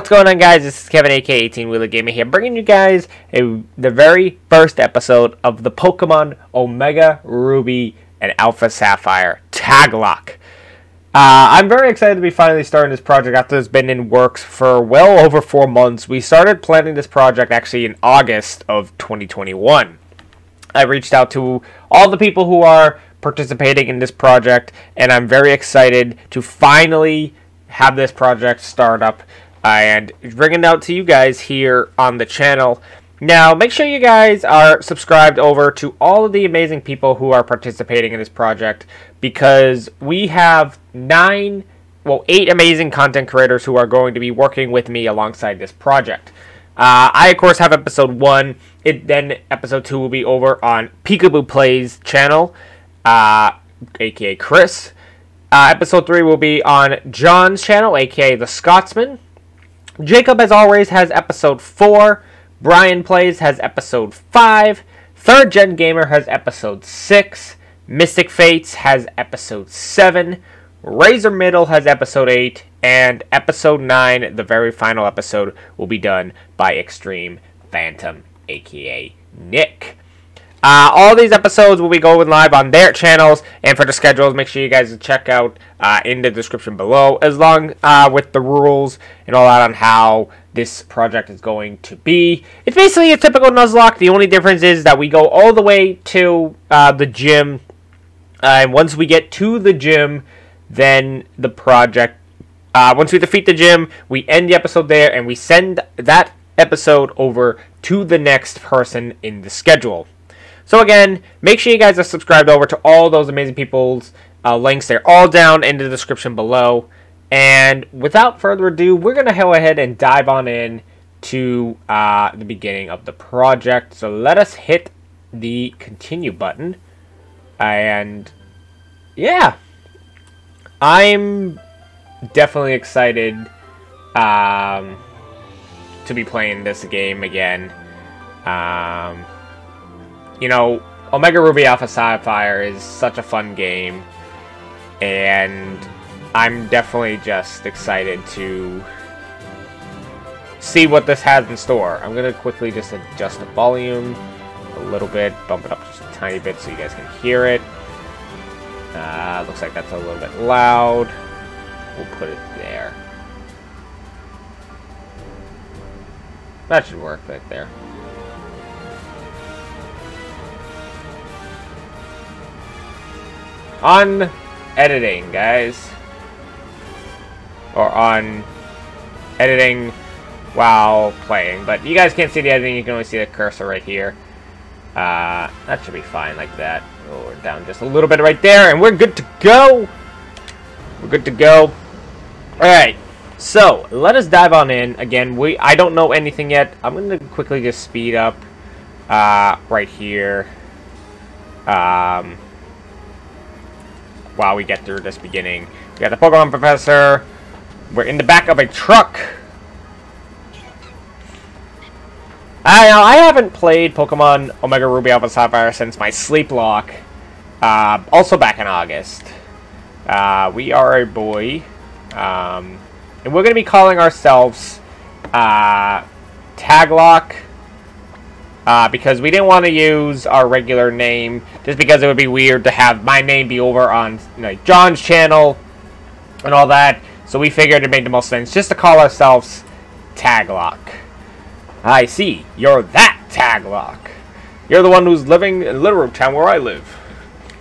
What's going on, guys? This is Kevin, aka 18 Wheeler Gamer here, bringing you guys a, the very first episode of the Pokemon Omega Ruby and Alpha Sapphire Taglocke. Uh, I'm very excited to be finally starting this project after it's been in works for well over four months. We started planning this project actually in August of 2021. I reached out to all the people who are participating in this project, and I'm very excited to finally have this project start up and bringing it out to you guys here on the channel. Now, make sure you guys are subscribed over to all of the amazing people who are participating in this project because we have nine, well, eight amazing content creators who are going to be working with me alongside this project. Uh, I, of course, have episode one. It then episode two will be over on PikabooPlayz channel, uh, aka Chris. Uh, episode three will be on John's channel, aka The Scotsman. Jacob, as always, has episode 4. Brayan Playz has episode 5. Third Gen Gamer has episode 6. Mystic Fates has episode 7. Razor Middle has episode 8. And episode 9, the very final episode, will be done by Extreme Phantom, aka Nick. Uh, all these episodes will be going live on their channels, and for the schedules, make sure you guys check out uh, in the description below, as long uh, with the rules and all that on how this project is going to be. It's basically a typical Nuzlocke. The only difference is that we go all the way to uh, the gym, and once we get to the gym, then the project. Uh, once we defeat the gym, we end the episode there, and we send that episode over to the next person in the schedule. So again, make sure you guys are subscribed over to all those amazing people's uh, links. They're all down in the description below. And without further ado, we're going to go ahead and dive on in to uh, the beginning of the project. So let us hit the continue button. And yeah, I'm definitely excited um, to be playing this game again. Um, you know, Omega Ruby Alpha Sapphire is such a fun game, and I'm definitely just excited to see what this has in store. I'm going to quickly just adjust the volume a little bit, bump it up just a tiny bit so you guys can hear it. Uh, looks like that's a little bit loud. We'll put it there. That should work right there. On editing, guys. Or on editing while playing. But you guys can't see the editing, you can only see the cursor right here. Uh, that should be fine like that. Oh, we're down just a little bit right there, and we're good to go! We're good to go. Alright, so, let us dive on in. Again, we I don't know anything yet. I'm going to quickly just speed up uh, right here. Um, while we get through this beginning. We got the Pokemon Professor. We're in the back of a truck. I know I haven't played Pokemon Omega Ruby Alpha Sapphire since my Sleep Lock. Uh, also back in August. Uh, we are a boy. Um, and we're going to be calling ourselves uh, Taglock uh, because we didn't want to use our regular name just because it would be weird to have my name be over on know, John's channel and all that. So we figured it made the most sense just to call ourselves Taglock. I see. You're that Taglock. You're the one who's living in Littleroot Town where I live.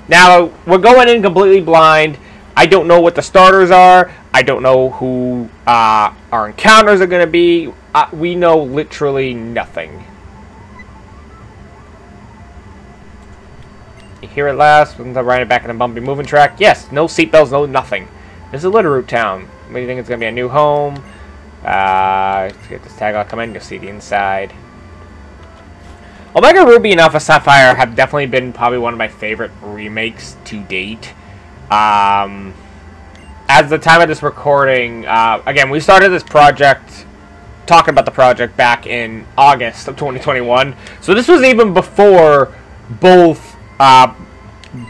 Now, we're going in completely blind. I don't know what the starters are. I don't know who uh, our encounters are going to be. Uh, we know literally nothing. Hear it last, I'm riding back in a bumpy moving track. Yes, no seatbelts, no nothing. This is Littleroot Town. What do you think it's going to be a new home? Uh, get this tag. I'll come in, you'll see the inside. Omega Ruby and Alpha Sapphire have definitely been probably one of my favorite remakes to date. Um, as the time of this recording, uh, again, we started this project, talking about the project back in August of 2021. So this was even before both uh,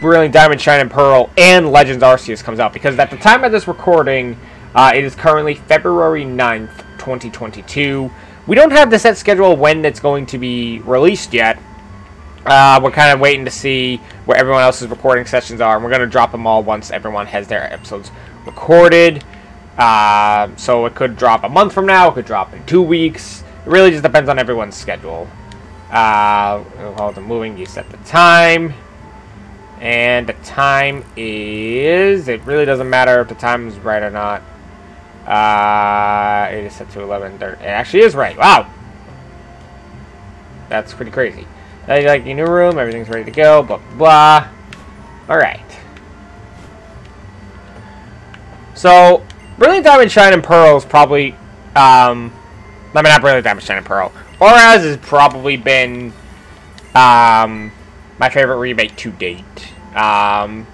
Brilliant Diamond, Shining Pearl, and Legends Arceus comes out. Because at the time of this recording, uh, it is currently February 9th, 2022. We don't have the set schedule when it's going to be released yet. Uh, we're kind of waiting to see where everyone else's recording sessions are, and we're going to drop them all once everyone has their episodes recorded. Uh, so it could drop a month from now, it could drop in two weeks. It really just depends on everyone's schedule. Uh, hold the moving, you set the time. And the time is... It really doesn't matter if the time is right or not. Uh, it is set to 11.30. It actually is right. Wow! That's pretty crazy. Now you like your new room, everything's ready to go, blah, blah. Alright. So, Brilliant Diamond Shining Pearl is probably... Um, I mean, not Brilliant Diamond Shining Pearl. ORAS has probably been... Um, my favorite remake to date. Um,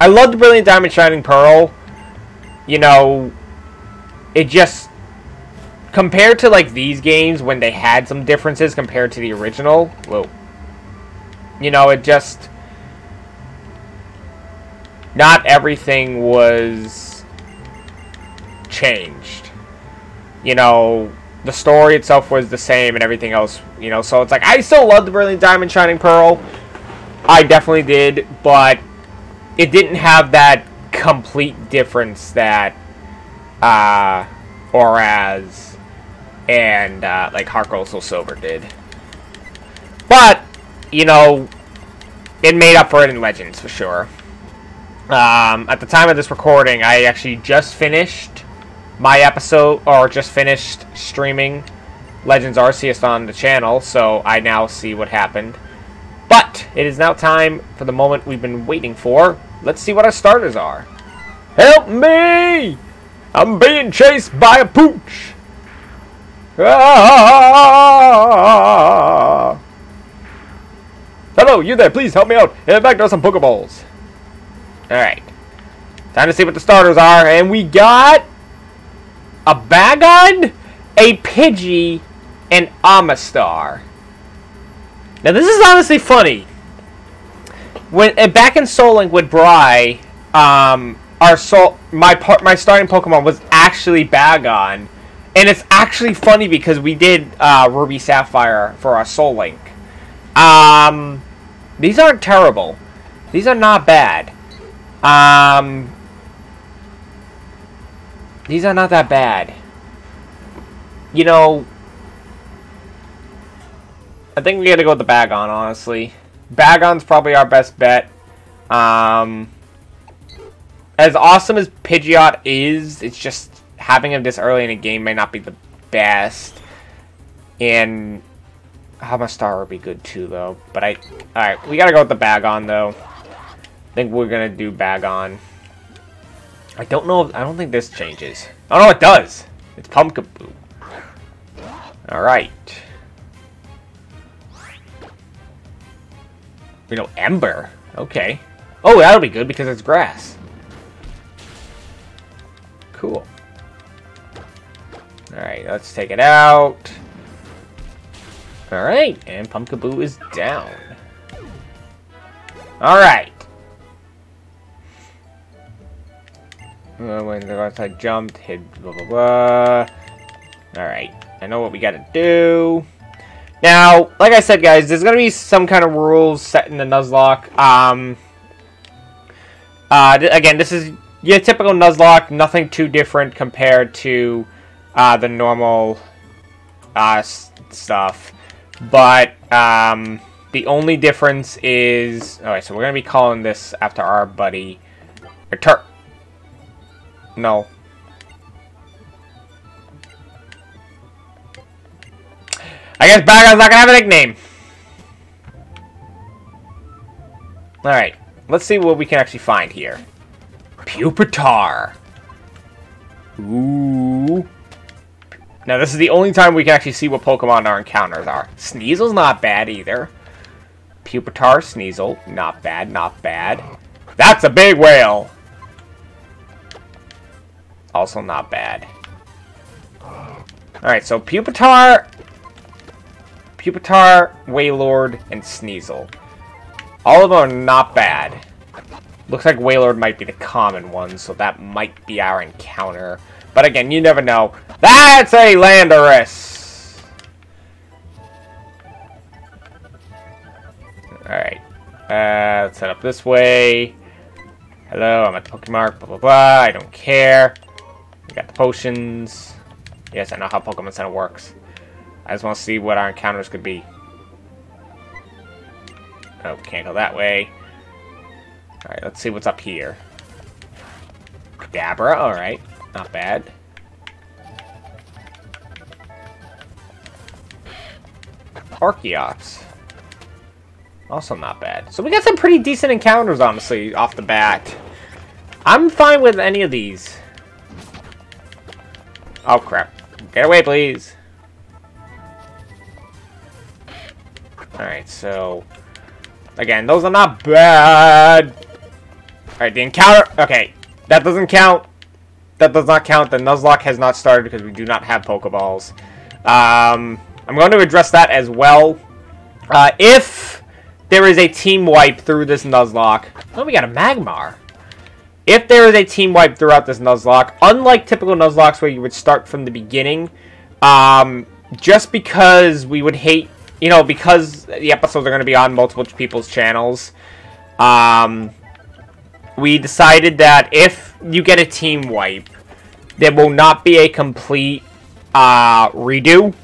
I love the Brilliant Diamond Shining Pearl. You know, it just compared to like these games when they had some differences compared to the original. Whoa. You know, it just not everything was changed. You know, the story itself was the same and everything else, you know, so it's like I still love the Brilliant Diamond Shining Pearl. I definitely did, but it didn't have that complete difference that uh, ORAS and uh, like Heart Soul Silver did. But, you know, it made up for it in Legends for sure. Um, at the time of this recording, I actually just finished my episode, or just finished streaming Legends Arceus on the channel, so I now see what happened. But it is now time for the moment we've been waiting for. Let's see what our starters are. Help me! I'm being chased by a pooch! Ah! Hello, you there, please help me out. In fact, there's some Pokeballs. Alright. Time to see what the starters are, and we got... A Bagon, a Pidgey, and Omastar. Now this is honestly funny. When uh, back in Soul Link with Bry, um, our soul, my part, my starting Pokemon was actually Bagon, and it's actually funny because we did uh, Ruby Sapphire for our Soul Link. Um, these aren't terrible. These are not bad. Um, these are not that bad. You know, I think we gotta go with the Bagon, honestly. Bagon's probably our best bet. Um, as awesome as Pidgeot is, it's just having him this early in a game may not be the best. And Omastar would be good too, though. But I, all right, we gotta go with the Bagon though. I think we're gonna do Bagon. I don't know. I don't think this changes. Oh no, it does. It's Pumpkaboo. All right. You know, Ember. Okay. Oh, that'll be good because it's grass. Cool. Alright, let's take it out. Alright, and Pumpkaboo is down. Alright. Uh, when the outside jumped, hit blah blah blah. Alright, I know what we gotta do. Now, like I said, guys, there's to be some kind of rules set in the Nuzlocke. Um, uh, th again, this is your typical Nuzlocke, nothing too different compared to uh, the normal uh, stuff. But um, the only difference is... Alright, so we're going to be calling this after our buddy... Tur no, I guess Bagon's not gonna have a nickname. Alright, let's see what we can actually find here. Pupitar. Ooh. Now, this is the only time we can actually see what Pokemon our encounters are. Sneasel's not bad either. Pupitar, Sneasel, not bad, not bad. That's a big whale! Also not bad. Alright, so Pupitar Pupitar, Wailord, and Sneasel. All of them are not bad. Looks like Wailord might be the common one, so that might be our encounter. But again, you never know. That's a Landorus! Alright. Uh, let's set up this way. Hello, I'm at the Pokemon, blah blah blah, I don't care. We got the potions. Yes, I know how Pokemon Center works. I just want to see what our encounters could be. Oh, can't go that way. Alright, let's see what's up here. Dabra, alright. Not bad. Archeops. Also not bad. So we got some pretty decent encounters, honestly, off the bat. I'm fine with any of these. Oh, crap. Get away, please. Alright, so... Again, those are not bad. Alright, the encounter... Okay, that doesn't count. That does not count. The Nuzlocke has not started because we do not have Pokeballs. Um, I'm going to address that as well. Uh, if there is a team wipe through this Nuzlocke... Oh, we got a Magmar. If there is a team wipe throughout this Nuzlocke, unlike typical Nuzlockes where you would start from the beginning, um, just because we would hate, you know, because the episodes are going to be on multiple people's channels, um, we decided that if you get a team wipe, there will not be a complete uh, redo.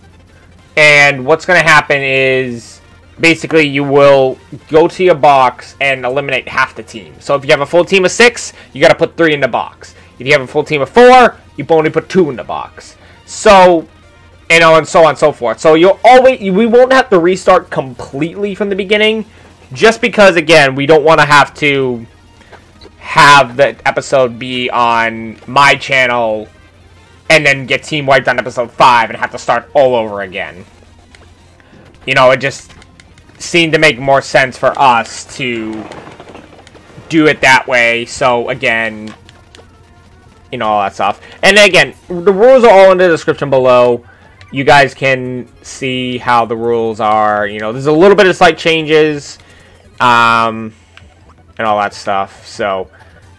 And what's going to happen is basically you will go to your box and eliminate half the team. So if you have a full team of six, you got to put three in the box. If you have a full team of four, you only put two in the box. So, you know, and so on and so forth. So you'll always, we won't have to restart completely from the beginning, just because, again, we don't want to have to have the episode be on my channel and then get team wiped on episode 5 and have to start all over again. You know, it just seemed to make more sense for us to do it that way. So, again, you know, all that stuff. And again, the rules are all in the description below. You guys can see how the rules are. You know, there's a little bit of slight changes. Um, and all that stuff. So,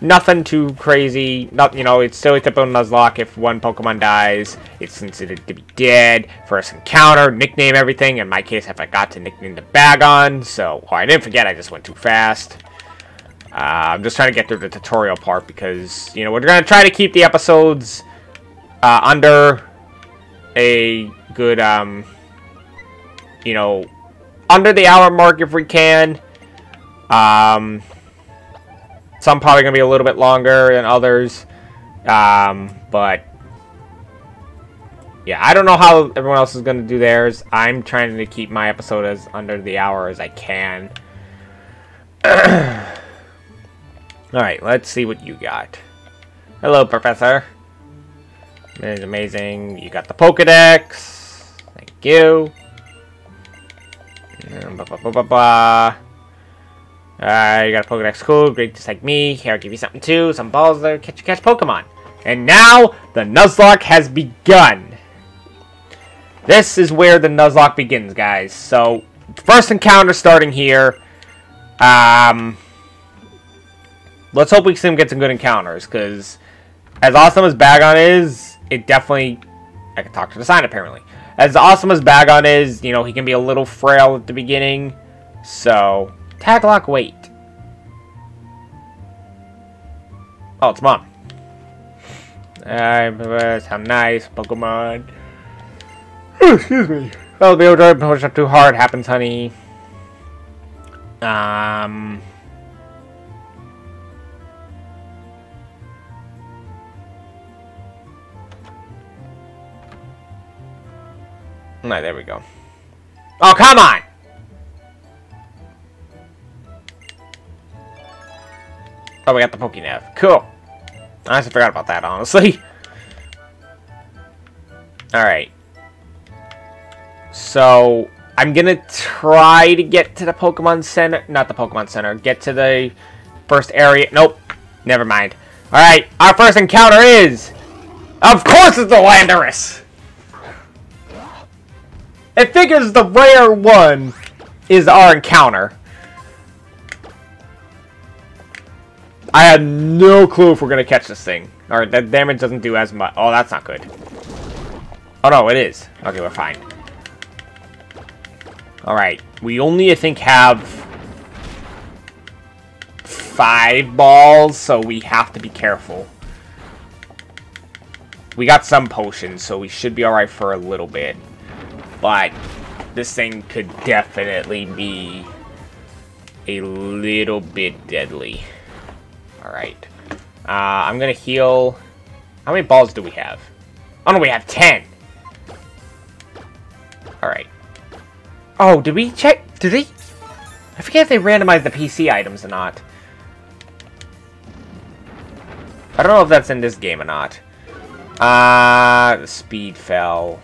nothing too crazy. Not you know, it's still a typical Nuzlocke. If one Pokemon dies, it's considered to be dead. First encounter, nickname everything. In my case, if I forgot to nickname the Bagon, so oh, I didn't forget. I just went too fast. Uh, I'm just trying to get through the tutorial part because you know we're gonna try to keep the episodes uh, under a good um, you know, under the hour mark if we can. Um, some probably going to be a little bit longer than others. Um, but, yeah, I don't know how everyone else is going to do theirs. I'm trying to keep my episode as under the hour as I can. Alright, let's see what you got. Hello, Professor. That is amazing. You got the Pokedex. Thank you. Blah, blah, blah, blah, uh, you got a Pokedex cool, great just like me. Here, I'll give you something too. Some balls there, catch catch Pokemon. And now, the Nuzlocke has begun. This is where the Nuzlocke begins, guys. So, first encounter starting here. Um, let's hope we can get some good encounters, because as awesome as Bagon is, it definitely... I can talk to the sign, apparently. As awesome as Bagon is, you know, he can be a little frail at the beginning. So, Taglock, wait. Oh, it's mom. Uh, how nice, Pokemon. excuse me. Well, the overdrive push up too hard happens, honey. Um. Alright, there we go. Oh, come on! Oh, we got the Pokénav. Cool. I forgot about that, honestly. Alright. So, I'm gonna try to get to the Pokemon Center. Not the Pokemon Center. Get to the first area. Nope. Never mind. Alright, our first encounter is... Of course it's the Landorus! It figures the rare one is our encounter. I had no clue if we're gonna catch this thing. Alright, that damage doesn't do as much. Oh, that's not good. Oh no, it is. Okay, we're fine. Alright, we only, I think, have five balls, so we have to be careful. We got some potions, so we should be alright for a little bit. But this thing could definitely be a little bit deadly. Alright. Uh, I'm gonna heal... How many balls do we have? Oh no, we have 10! Alright. Oh, did we check? Did they? I forget if they randomized the PC items or not. I don't know if that's in this game or not. Uh, the speed fell.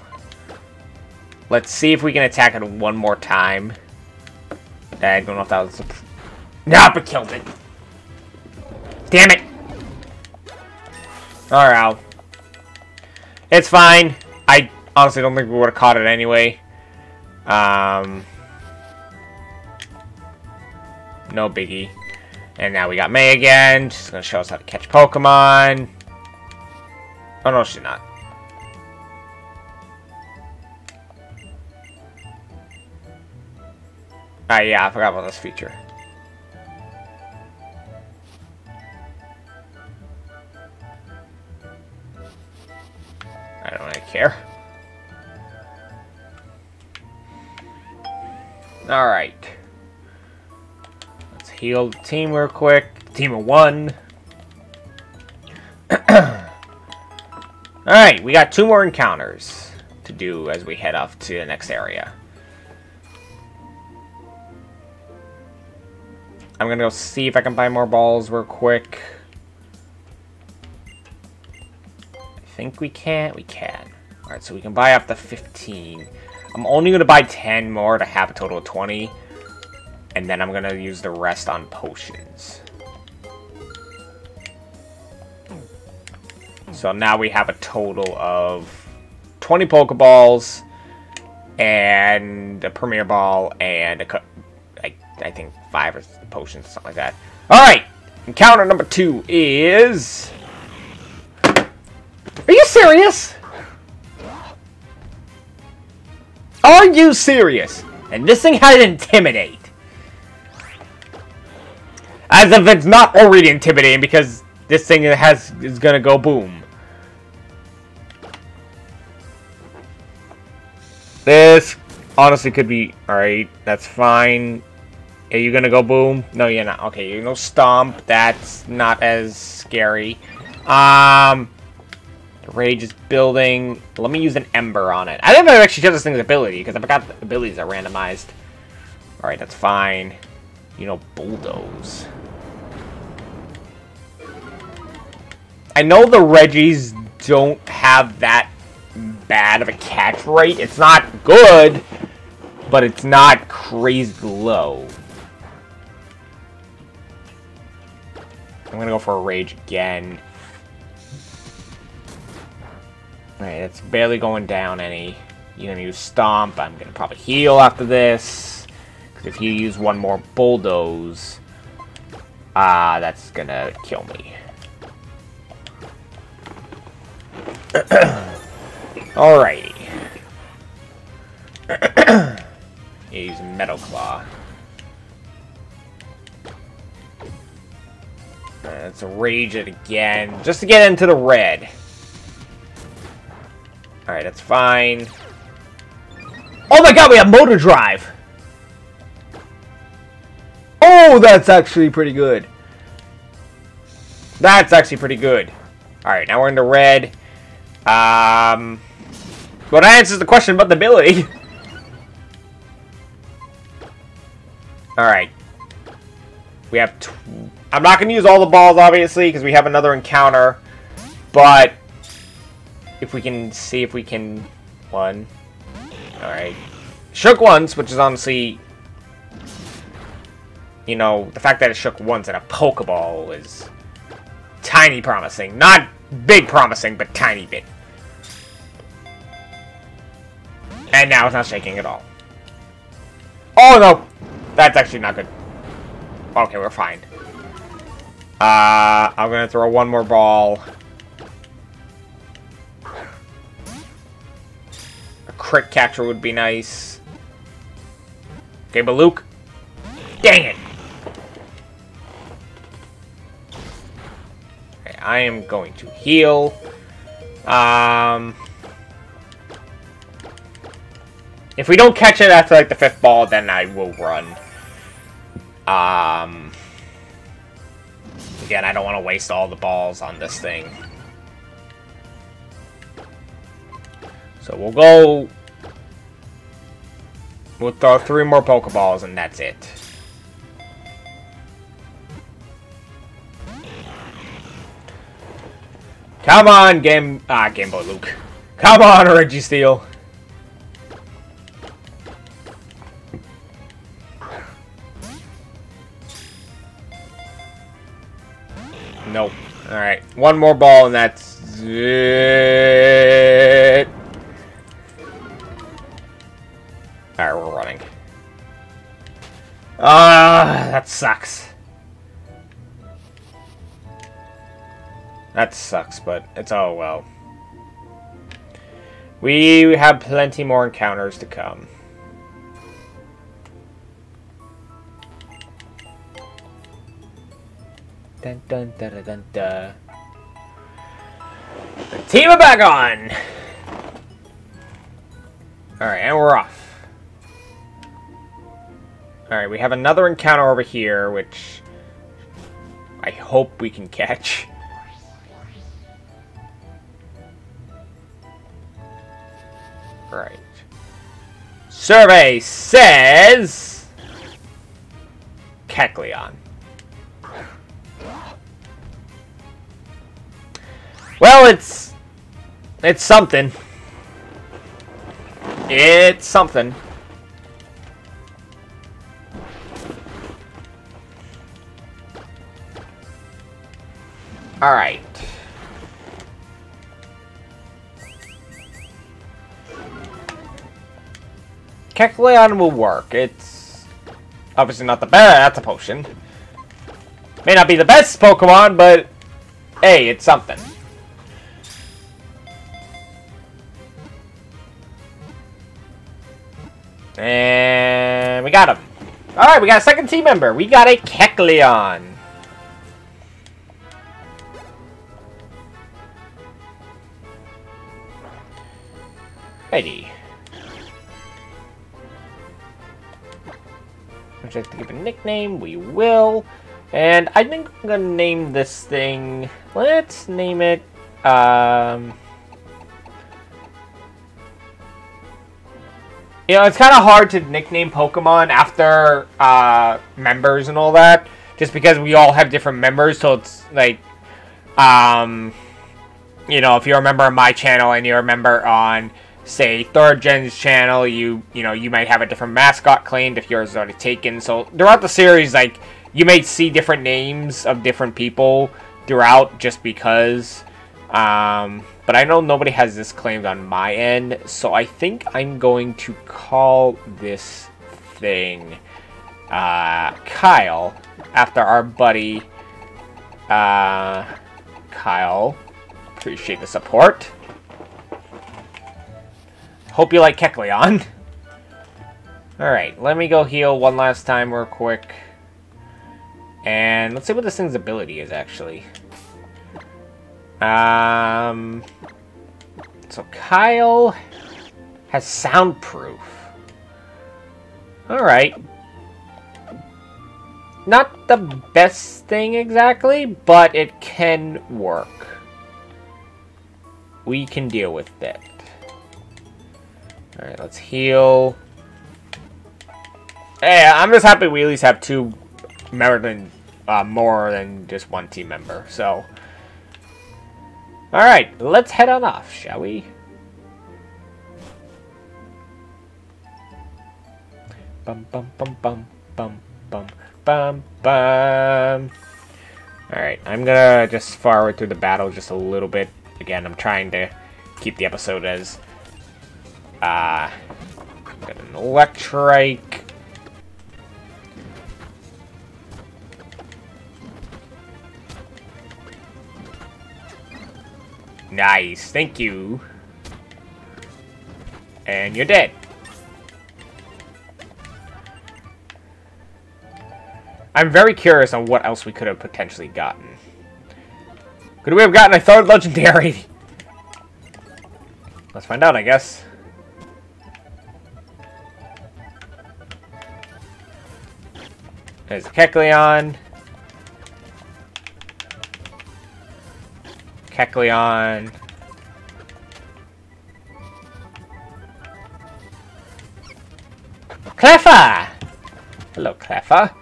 Let's see if we can attack it one more time. I don't know if that was... Nope, but killed it. Damn it! Alright. It's fine. I honestly don't think we would have caught it anyway. Um, no biggie. And now we got May again. She's going to show us how to catch Pokemon. Oh, no, she's not. Ah, yeah, I forgot about this feature. I don't really care. Alright. Let's heal the team real quick. Team of one. Alright, we got two more encounters to do as we head off to the next area. I'm gonna go see if I can buy more balls real quick. Think we can. We can. Alright, so we can buy up to 15. I'm only going to buy 10 more to have a total of 20. And then I'm going to use the rest on potions. So now we have a total of 20 Pokeballs and a Premier Ball and a, I, I think five or potions, something like that. Alright, encounter number two is... Are you serious? Are you serious? And this thing had Intimidate. As if it's not already intimidating because this thing has is gonna go boom. This honestly could be alright, that's fine. Are you gonna go boom? No, you're not. Okay, you're gonna stomp. That's not as scary. Um rage is building. Let me use an ember on it. I didn't actually check this thing's ability because I forgot the abilities are randomized. Alright, that's fine. You know, bulldoze. I know the Regis don't have that bad of a catch rate. It's not good, but it's not crazy low. I'm gonna go for a rage again. Alright, it's barely going down any. You're gonna use Stomp. I'm gonna probably heal after this. Because if you use one more Bulldoze, ah, uh, that's gonna kill me. Alrighty. use Metal Claw. Let's rage it again, just to get into the red. Alright, that's fine. Oh my god, we have motor drive! Oh, that's actually pretty good. That's actually pretty good. Alright, now we're into red. Um, well, that answers the question about the ability. Alright. We have... I'm not going to use all the balls, obviously, because we have another encounter. But if we can see if we can... One. Alright. Shook once, which is honestly... You know, the fact that it shook once in a Pokeball is tiny promising. Not big promising, but tiny bit. And now it's not shaking at all. Oh no! That's actually not good. Okay, we're fine. Uh, I'm gonna throw one more ball. Crit catcher would be nice. Okay, but Luke. Dang it! Okay, I am going to heal. Um... If we don't catch it after, like, the fifth ball, then I will run. Um... Again, I don't want to waste all the balls on this thing. So we'll go... We'll throw three more Pokeballs and that's it. Come on, Game... Ah, Game Boy Luke. Come on, Reggie Registeel. Nope. Alright, one more ball and that's it. Alright, we're running. Ah, that sucks. That sucks, but it's all well. We have plenty more encounters to come. Dun dun dun dun dun dun. Team are back on! Alright, and we're off. Alright, we have another encounter over here, which I hope we can catch. Right. Survey says... Kecleon. Well, it's... It's something. It's something. Alright. Kecleon will work. It's obviously not the best. That's a potion. May not be the best Pokemon, but hey, it's something. And we got him. Alright, we got a second team member. We got a Kecleon. Righty. Would you like to give a nickname? We will. And I think I'm gonna name this thing. Let's name it. Um. You know, it's kind of hard to nickname Pokemon after uh, members and all that, just because we all have different members. So it's like, um, you know, if you're a member of my channel and you're a member on, say, Third Gen's channel, you you know you might have a different mascot claimed if yours is already taken. So throughout the series, like you may see different names of different people throughout, just because. Um, but I know nobody has this claimed on my end, so I think I'm going to call this thing uh, Kyle, after our buddy uh, Kyle. Appreciate the support. Hope you like Kecleon. Alright, let me go heal one last time real quick. And let's see what this thing's ability is, actually. Um, so Kyle has soundproof. Alright. Not the best thing exactly, but it can work. We can deal with it. Alright, let's heal. Hey, I'm just happy we at least have two than, uh, more than just one team member, so... Alright, let's head on off, shall we? Bum bum bum bum bum bum bum bum. Alright, I'm gonna just forward through the battle just a little bit. Again, I'm trying to keep the episode as Ah. Got an electrike. Nice, thank you. And you're dead. I'm very curious on what else we could have potentially gotten. Could we have gotten a third legendary? Let's find out, I guess. There's Kecleon. Kecleon. Cleffa! Hello, Cleffa.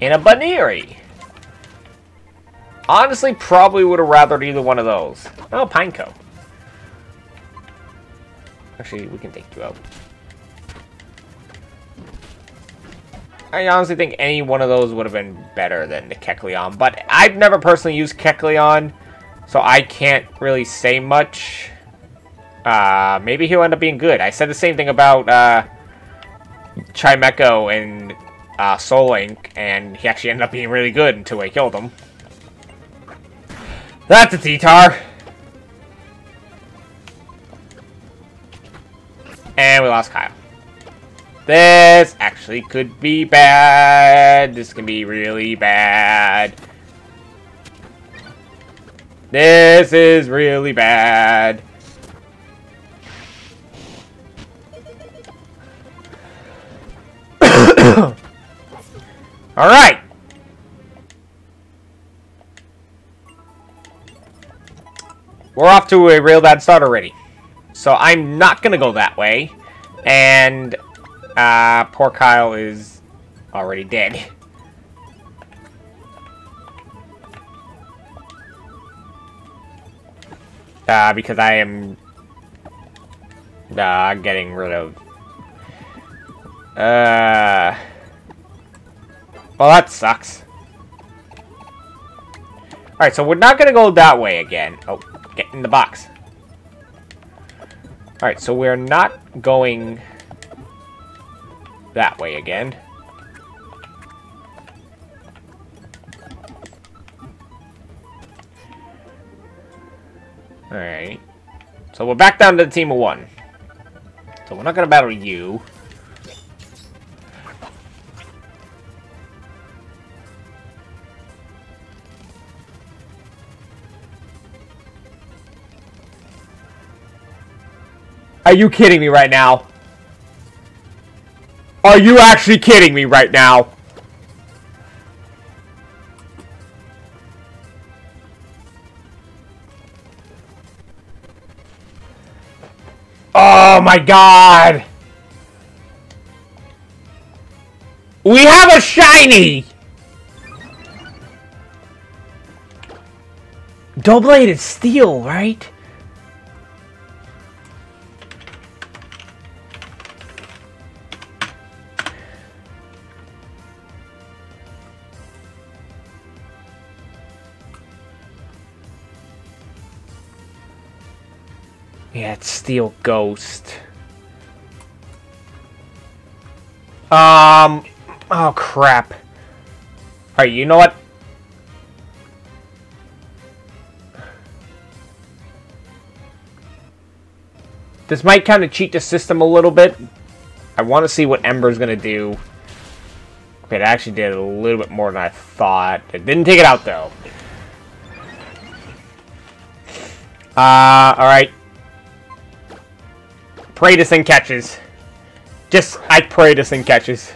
And a Buneary. Honestly, probably would have rathered either one of those. Oh, Pineco. Actually, we can take you out. I honestly think any one of those would have been better than the Kecleon, but I've never personally used Kecleon, so I can't really say much. Uh, maybe he'll end up being good. I said the same thing about uh, Chimecho and uh, Soul Link, and he actually ended up being really good until I killed him. That's a T-Tar! And we lost Kyle. This actually could be bad. This can be really bad. This is really bad. Alright. We're off to a real bad start already. So I'm not to go that way. And uh, poor Kyle is already dead. Uh, because I am uh, getting rid of... Uh... Well, that sucks. Alright, so we're not to go that way again. Oh, get in the box. Alright, so we're not going that way again. Alright. So we're back down to the team of one. So we're not going to battle you. Are you kidding me right now? Are you actually kidding me right now? Oh my god! We have a shiny! Double-bladed steel, right? Yeah, it's Steel Ghost. Um, oh crap. Alright, you know what? This might kind of cheat the system a little bit. I want to see what Ember's going to do. Okay, it actually did a little bit more than I thought. It didn't take it out, though. Uh, alright. Pray this thing catches. Just, I pray this thing catches.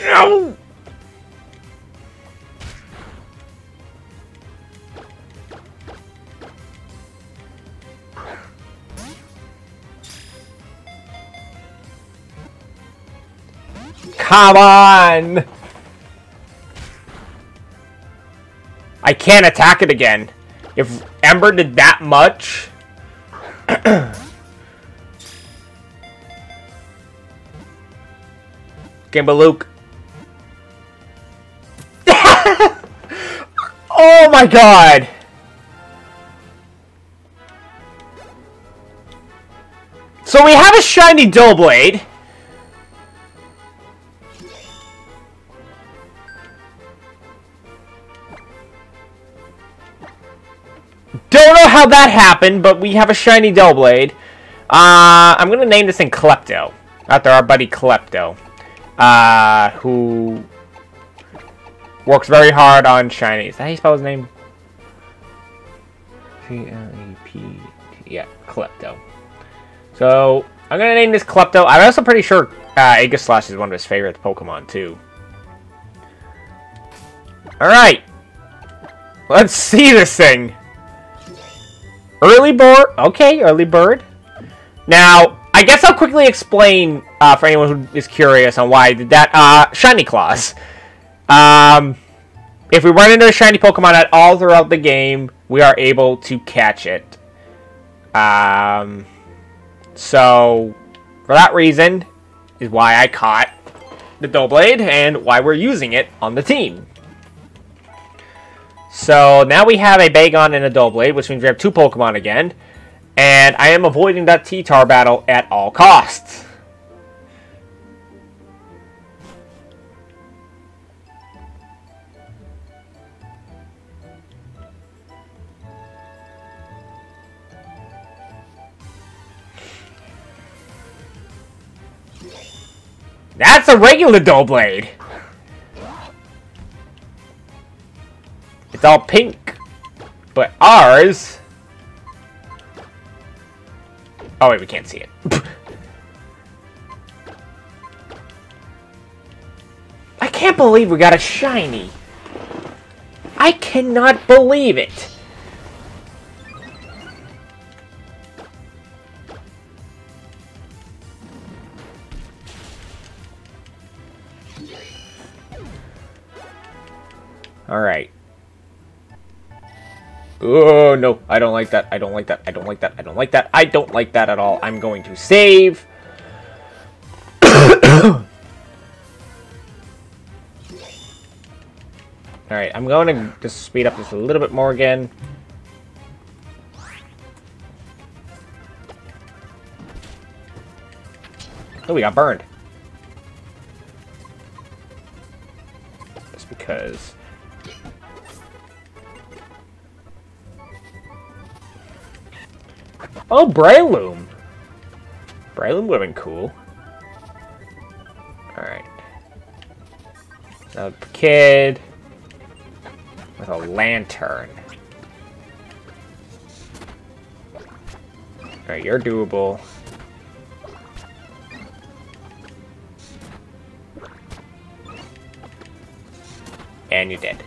No! Come on! I can't attack it again. If Ember did that much... Gimbaluk. oh my god! So we have a shiny Doublade. Don't know how that happened, but we have a shiny Doublade. Uh, I'm gonna name this thing Klepto, after our buddy Klepto, uh, who works very hard on that how you spell his name? C-L-E-P. Yeah, Klepto. So I'm gonna name this Klepto. I'm also pretty sure uh, Aegislash is one of his favorite Pokemon too. All right, let's see this thing. Early bird. Okay, early bird. Now, I guess I'll quickly explain uh, for anyone who is curious on why I did that. Uh, shiny clause. Um, if we run into a shiny Pokemon at all throughout the game, we are able to catch it. Um, so, for that reason, is why I caught the Doublade and why we're using it on the team. So now we have a Bagon and a Doublade, which means we have two Pokemon again. And I am avoiding that T-Tar battle at all costs. That's a regular Doublade! It's all pink. But ours... Oh wait, we can't see it. I can't believe we got a shiny. I cannot believe it. All right. Oh, no. I don't like that. I don't like that. I don't like that. I don't like that. I don't like that at all. I'm going to save. Alright, I'm going to just speed up this a little bit more again. Oh, we got burned. Just because... Oh, Breloom! Breloom would have been cool. Alright. A kid with a lantern. Alright, you're doable. And you did.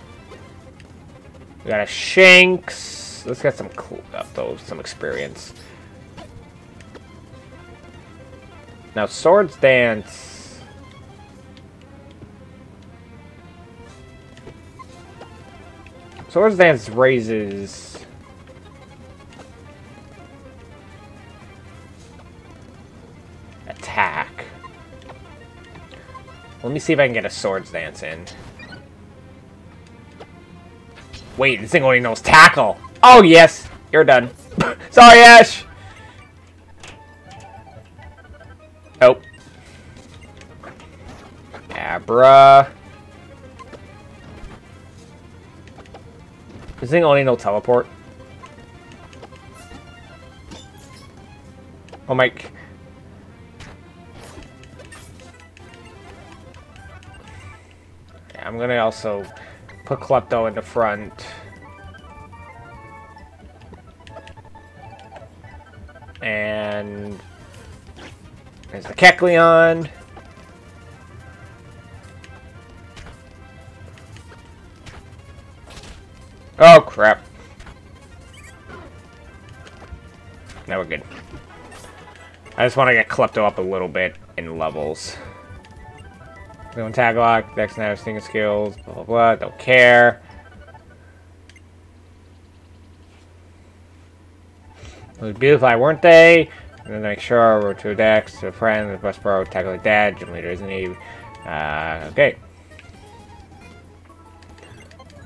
We got a Shanks. Let's get some cool up uh, though, some experience. Now, Swords Dance... Swords Dance raises... Attack. Let me see if I can get a Swords Dance in. Wait, this thing only knows Tackle! Oh, yes! You're done. Sorry, Ash! Abra. This thing only no teleport. Oh my... I'm gonna also put Klepto in the front. And there's the Kecleon. I just want to get Klepto up a little bit in levels. Doing Taglocke, dex now stinging skills, blah blah blah, don't care. It was beautiful, weren't they? And then make sure we're to Dex, to friends, Westboro, tackle dad, gym leader, isn't he? Uh, okay.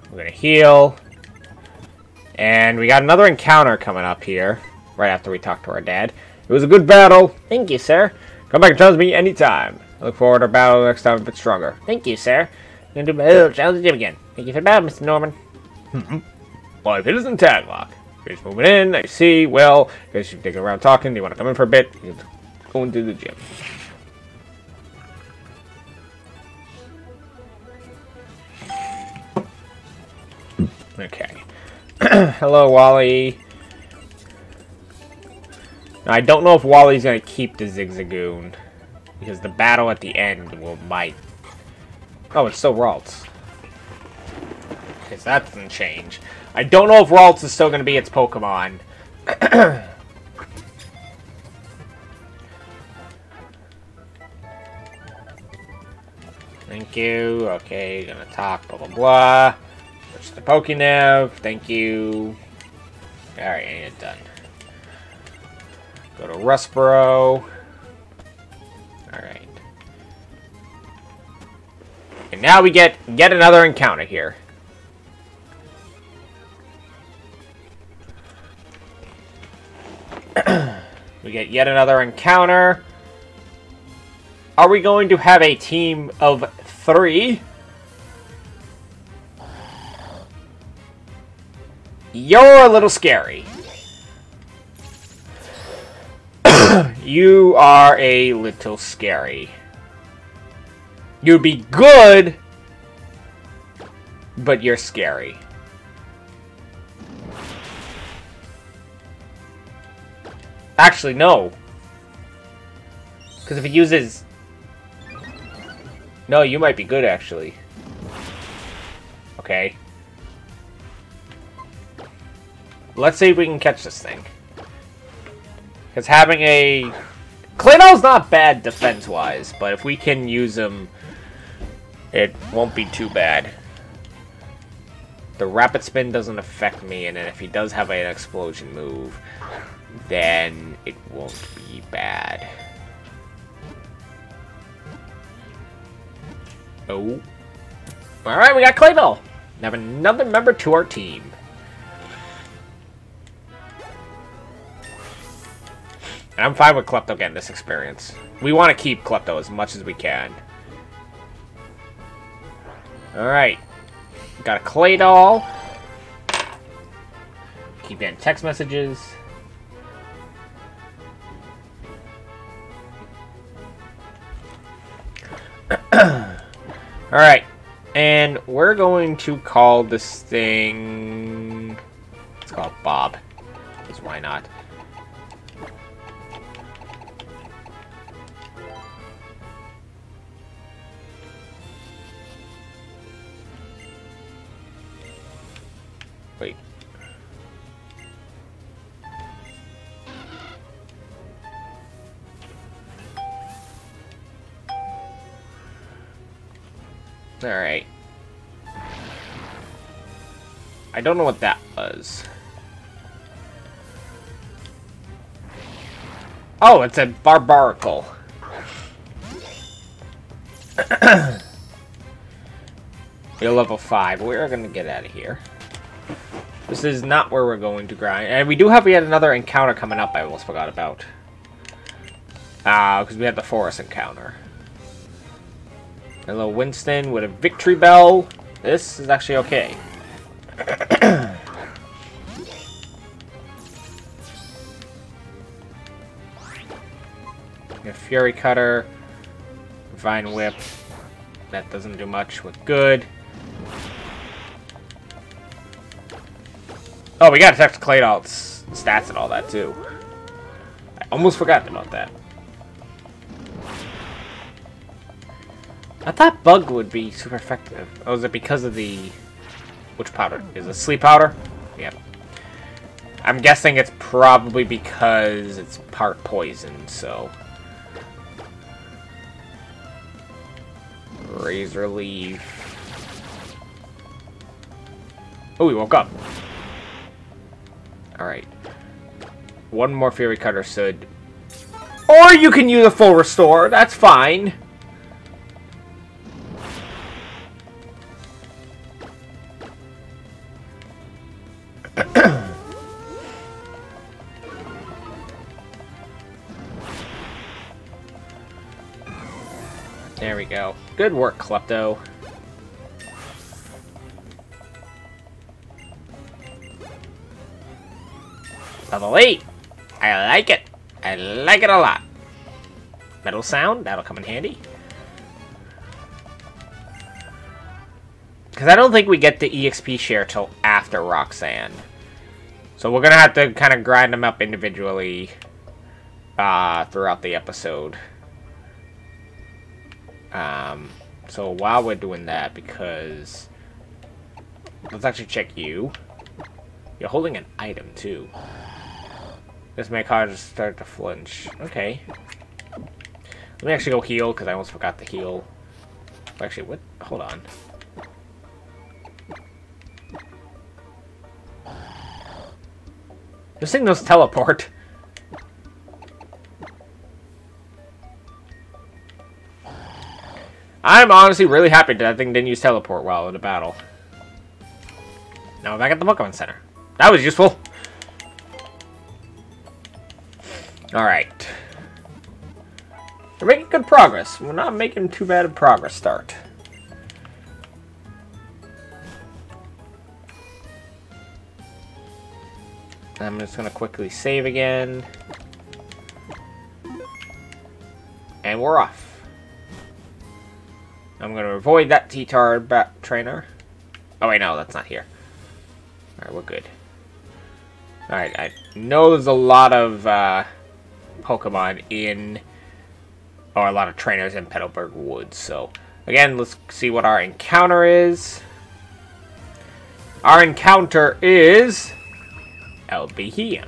We're gonna heal. And we got another encounter coming up here, right after we talk to our dad. It was a good battle. Thank you, sir. Come back and challenge me anytime. I look forward to our battle next time a bit stronger. Thank you, sir. I'm gonna do my little challenge gym again. Thank you for the battle, Mr. Norman. Five hitters and Taglocke. He's moving in. I see. Well, guys, you're taking around talking. Do you want to come in for a bit? Go into the gym. Okay. Hello, Wally. Now, I don't know if Wally's gonna keep the Zigzagoon. Because the battle at the end will might... Oh, it's still Ralts. Because that doesn't change. I don't know if Ralts is still gonna be its Pokemon. Thank you. Okay, gonna talk, blah, blah, blah. Switch the PokéNav. Thank you. Alright, ain't done. Go to Rustboro. Alright. And now we get yet another encounter here. we get yet another encounter. Are we going to have a team of three? You're a little scary. You are a little scary. You'd be good, but you're scary. Actually, no. Because if he uses... No, you might be good, actually. Okay. Let's see if we can catch this thing. Because having a... Claydol's not bad defense-wise, but if we can use him, it won't be too bad. The Rapid Spin doesn't affect me, and then if he does have an Explosion move, then it won't be bad. Oh. Alright, we got Claydol! Have another member to our team. And I'm fine with Klepto getting this experience. We want to keep Klepto as much as we can. Alright. Got a Claydol. Keep getting text messages. Alright. And we're going to call this thing... It's called Bob. Because why not? Alright. I don't know what that was. Oh, it's a barbarical. we're level 5. We're gonna get out of here. This is not where we're going to grind. And we do have yet another encounter coming up I almost forgot about. Ah, uh, because we had the forest encounter. Hello, Winston with a victory bell. This is actually okay. Fury Cutter, Vine Whip. That doesn't do much with good. Oh, we gotta text Claydol's stats and all that too. I almost forgot about that. I thought Bug would be super effective. Oh, is it because of the... Which powder? Is it sleep powder? Yeah. I'm guessing it's probably because it's part poison, so... Razor Leaf. Oh, he woke up. Alright. One more Fury Cutter should... Or you can use a full restore, that's fine. Good work, Klepto. Level 8. I like it. I like it a lot. Metal sound, that'll come in handy. Because I don't think we get the EXP share till after Roxanne. So we're going to have to kind of grind them up individually uh, throughout the episode. Um, so while we're doing that, because... Let's actually check you. You're holding an item, too. This may cause start to flinch. Okay. Let me actually go heal, because I almost forgot to heal. Actually, what? Hold on. This thing does teleport. I'm honestly really happy that thing didn't use teleport while in the battle. Now we're back at the Pokemon Center. That was useful. Alright. We're making good progress. We're not making too bad of progress start. I'm just going to quickly save again. And we're off. I'm going to avoid that T-Tard bat trainer. Oh, wait, no, that's not here. Alright, we're good. Alright, I know there's a lot of uh, Pokemon in... Or a lot of trainers in Petalburg Woods, so... Again, let's see what our encounter is. Our encounter is... Elbehium.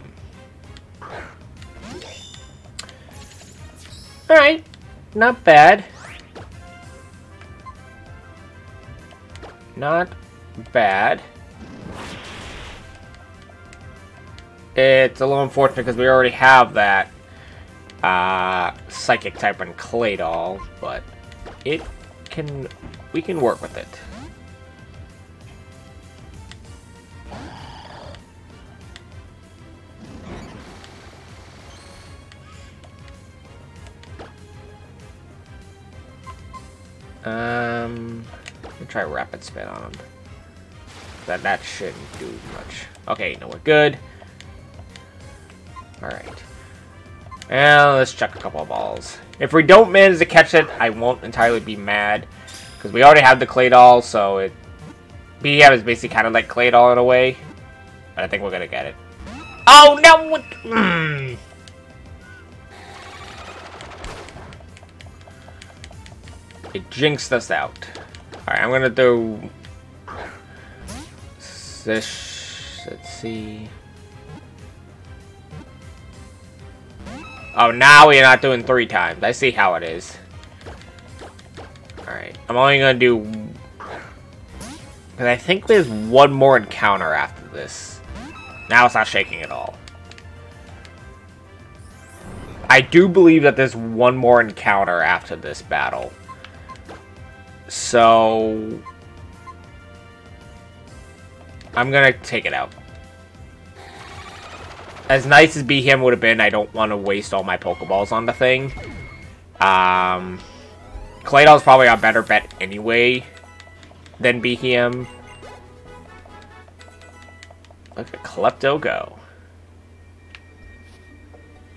Alright, not bad. Not bad. It's a little unfortunate because we already have that uh, Psychic type on Claydol, but it can, we can work with it. Me try Rapid Spin on him. That that shouldn't do much. Okay, no, we're good. Alright. And let's check a couple of balls. If we don't manage to catch it, I won't entirely be mad. Because we already have the Claydol, so it... BM is basically kind of like Claydol in a way. But I think we're going to get it. Oh, no! Mm. It jinxed us out. Alright, I'm gonna do... This... Let's see... Oh, now we're not doing three times. I see how it is. Alright, I'm only gonna do... Because I think there's one more encounter after this. Now it's not shaking at all. I do believe that there's one more encounter after this battle. So... I'm gonna take it out. As nice as Behem would have been, I don't want to waste all my Pokeballs on the thing. Um, Claydol's probably a better bet anyway than Behem. Look at Klepto go.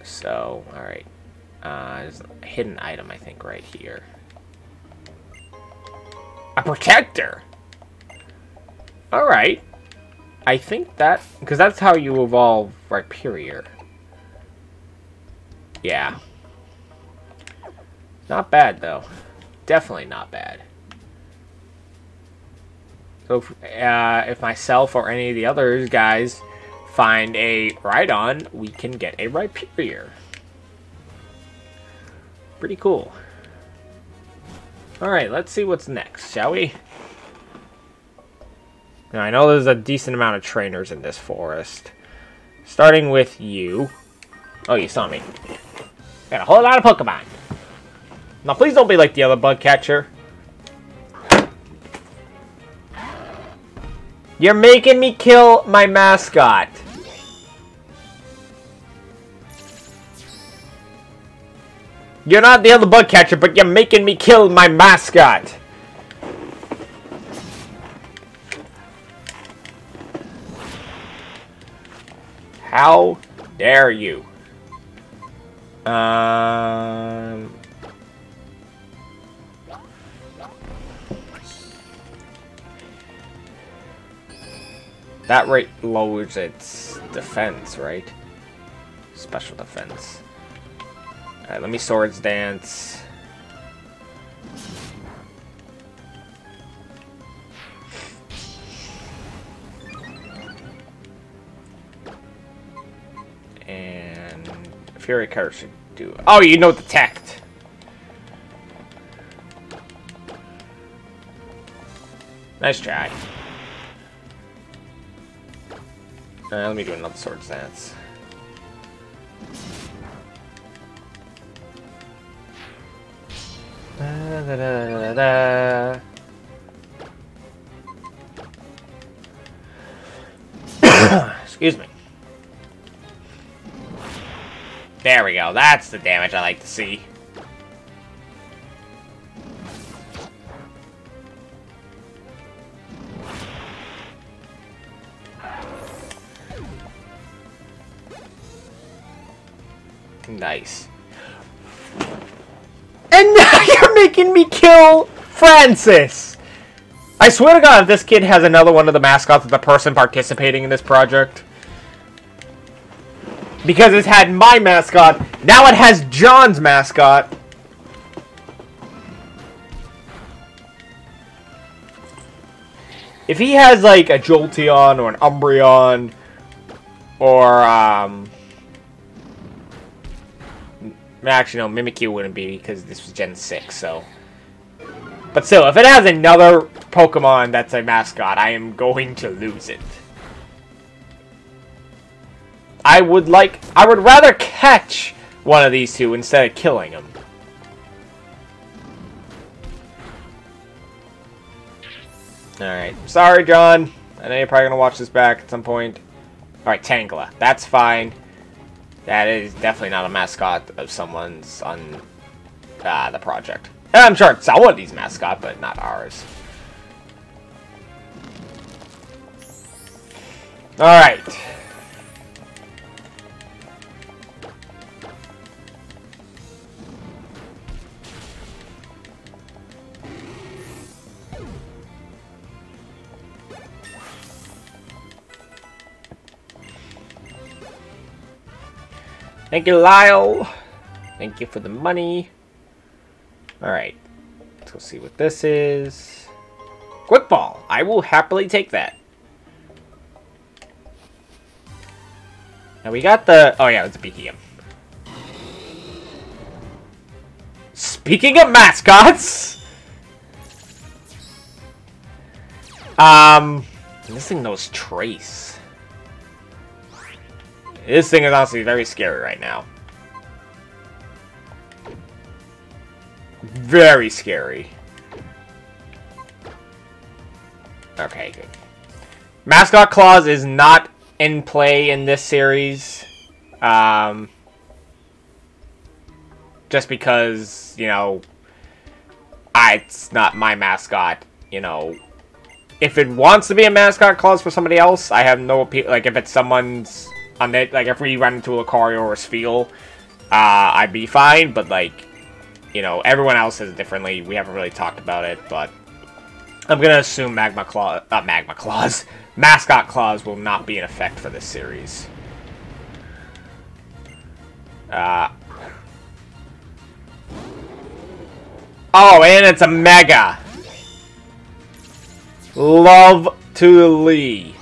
So, alright. Uh, there's a hidden item, I think, right here. A protector! Alright. I think that... Because that's how you evolve Rhyperior. Yeah. Not bad, though. Definitely not bad. So, if, uh, if myself or any of the other guys find a Rhydon, we can get a Rhyperior. Pretty cool. Alright, let's see what's next, shall we? Now, I know there's a decent amount of trainers in this forest. Starting with you. Oh, you saw me. Got a whole lot of Pokemon. Now, please don't be like the other bug catcher. You're making me kill my mascot. You're not the other bug catcher, but you're making me kill my mascot. How Dare you. Um... That rate lowers its defense, right? Special defense. Alright, let me swords dance. And Fury Card should do. Oh, you know detect. Nice try. Uh, let me do another sword dance. Da, da, da, da, da. Excuse me. There we go. That's the damage I like to see. Nice. And now you're making me kill Francis! I swear to God, if this kid has another one of the mascots of the person participating in this project. Because it's had my mascot, now it has John's mascot. If he has, like, a Jolteon or an Umbreon, or, um... Actually, no, Mimikyu wouldn't be because this was Gen 6, so... But still, if it has another Pokemon that's a mascot, I am going to lose it. I would like... I would rather catch one of these two instead of killing them. Alright. Sorry, John. I know you're probably going to watch this back at some point. Alright, Tangela. That's fine. That is definitely not a mascot of someone's on uh, the project. And I'm sure it's somebody's mascot, but not ours. Alright. Thank you, Lyle. Thank you for the money. Alright. Let's go see what this is. Quick ball. I will happily take that. Now we got the... Oh yeah, it's Beakium. Speaking of mascots! Um... This thing knows Trace. This thing is honestly very scary right now. Very scary. Okay, good. Mascot Clause is not in play in this series. Um, just because, you know, I, it's not my mascot, you know. If it wants to be a mascot clause for somebody else, I have no appeal. Like, if it's someone's on it. Like, if we run into a Lucario or a Spheal, uh, I'd be fine, but, like, you know, everyone else says differently. We haven't really talked about it, but I'm going to assume Magma Claw, not Magma Claws, Mascot Claws will not be in effect for this series. Uh, oh, and it's a Mega! Love to Lee.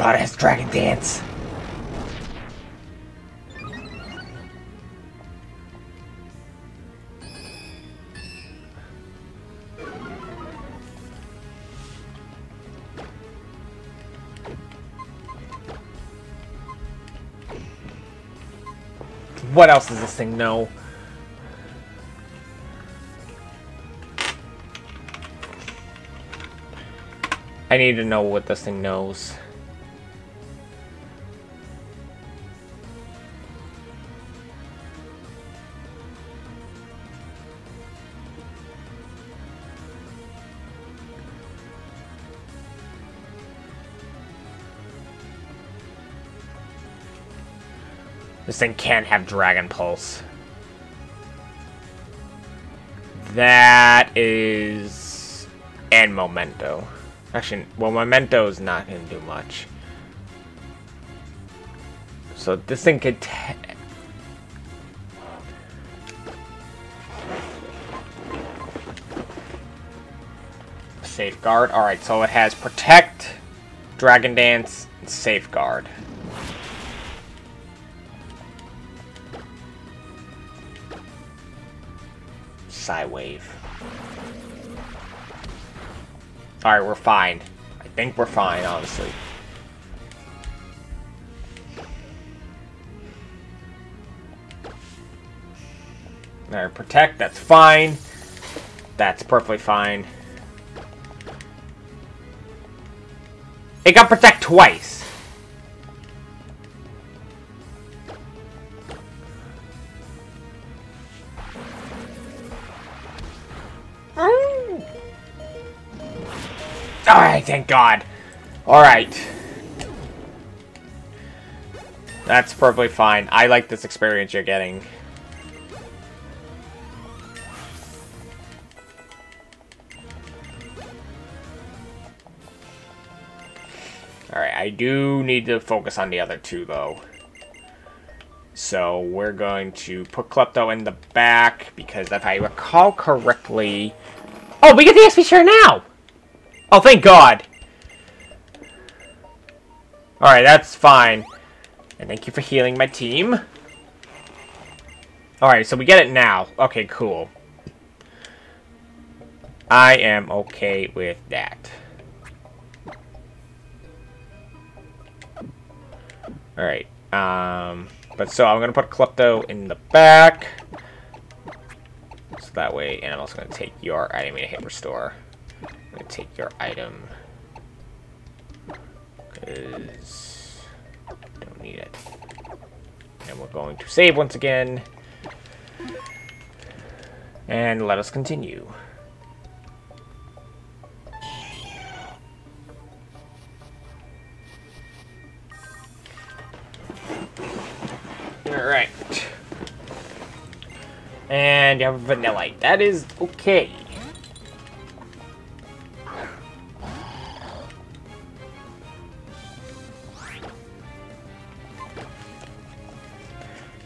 God, has Dragon Dance. What else does this thing know? I need to know what this thing knows. This thing can't have Dragon Pulse. That is... And Memento. Actually, well, Memento is not going to do much. So this thing could... Safeguard. Alright, so it has Protect, Dragon Dance, and Safeguard. Psywave. Alright, we're fine. I think we're fine, honestly. Alright, protect, that's fine. That's perfectly fine. It got protect twice. Thank God. Alright. That's perfectly fine. I like this experience you're getting. Alright, I do need to focus on the other two, though. So, we're going to put Klepto in the back, because if I recall correctly... Oh, we get the EXP share now! Oh, thank God! Alright, that's fine. And thank you for healing my team. Alright, so we get it now. Okay, cool. I am okay with that. Alright, um... But so I'm gonna put Klepto in the back. So that way, and I'm also gonna take your item and hit restore. I'm gonna take your item. Because don't need it. And we're going to save once again. And let us continue. Alright. And you have a Vanillite. That is okay.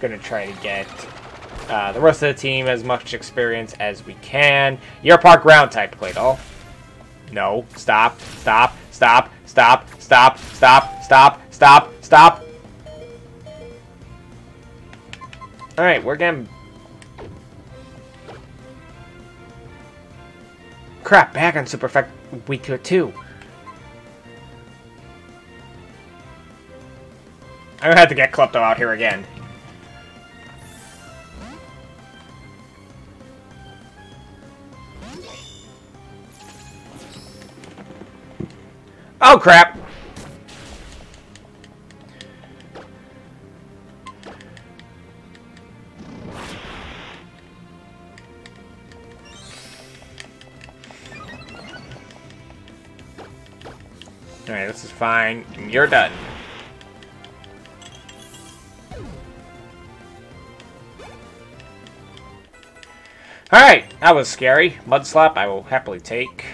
Gonna try to get uh, the rest of the team as much experience as we can. You're part ground type, Claydol. No. Stop. Stop. Stop. Stop. Stop. Stop. Stop. Stop. Stop. Alright, we're getting... Crap, back on Super Effect week to it too. I'm gonna have to get Klepto out here again. Oh crap! Alright, this is fine. You're done. Alright, that was scary. Mudslap I will happily take.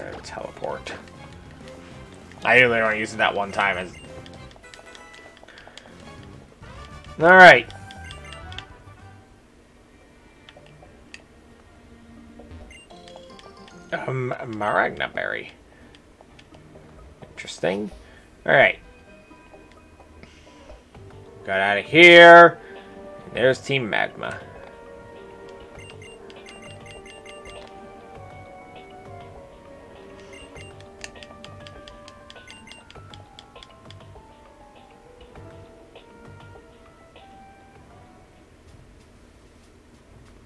Gonna teleport. I really only used it that one time as Alright. Um, Maranga Berry. Interesting. Alright. Got out of here. There's Team Magma.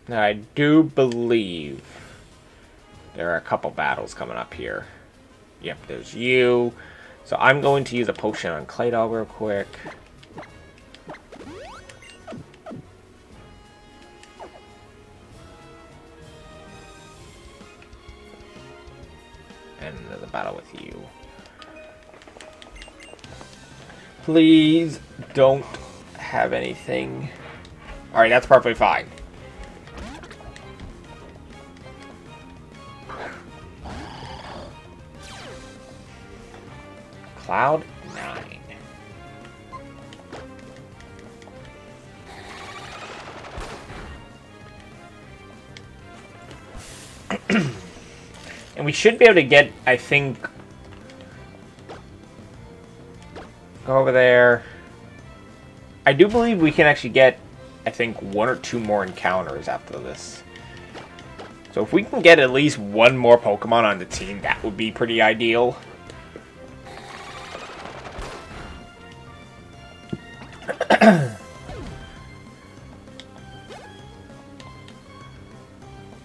Now, I do believe there are a couple battles coming up here. Yep, there's you. So I'm going to use a potion on Claydol real quick. And a battle with you. Please don't have anything. Alright, that's perfectly fine. Cloud 9. and we should be able to get, I think... Go over there. I do believe we can actually get, I think, one or two more encounters after this. So if we can get at least one more Pokemon on the team, that would be pretty ideal.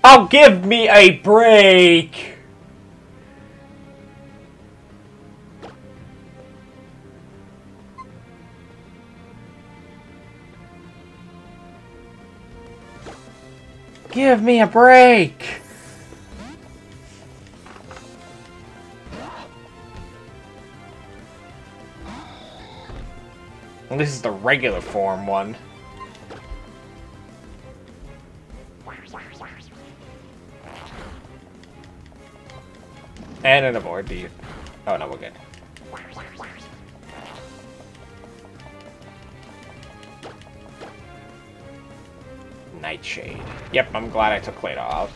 oh, give me a break! Give me a break! This is the regular form one. And an avoid the... Oh, no, we're good. Nightshade. Yep, I'm glad I took Claydol out.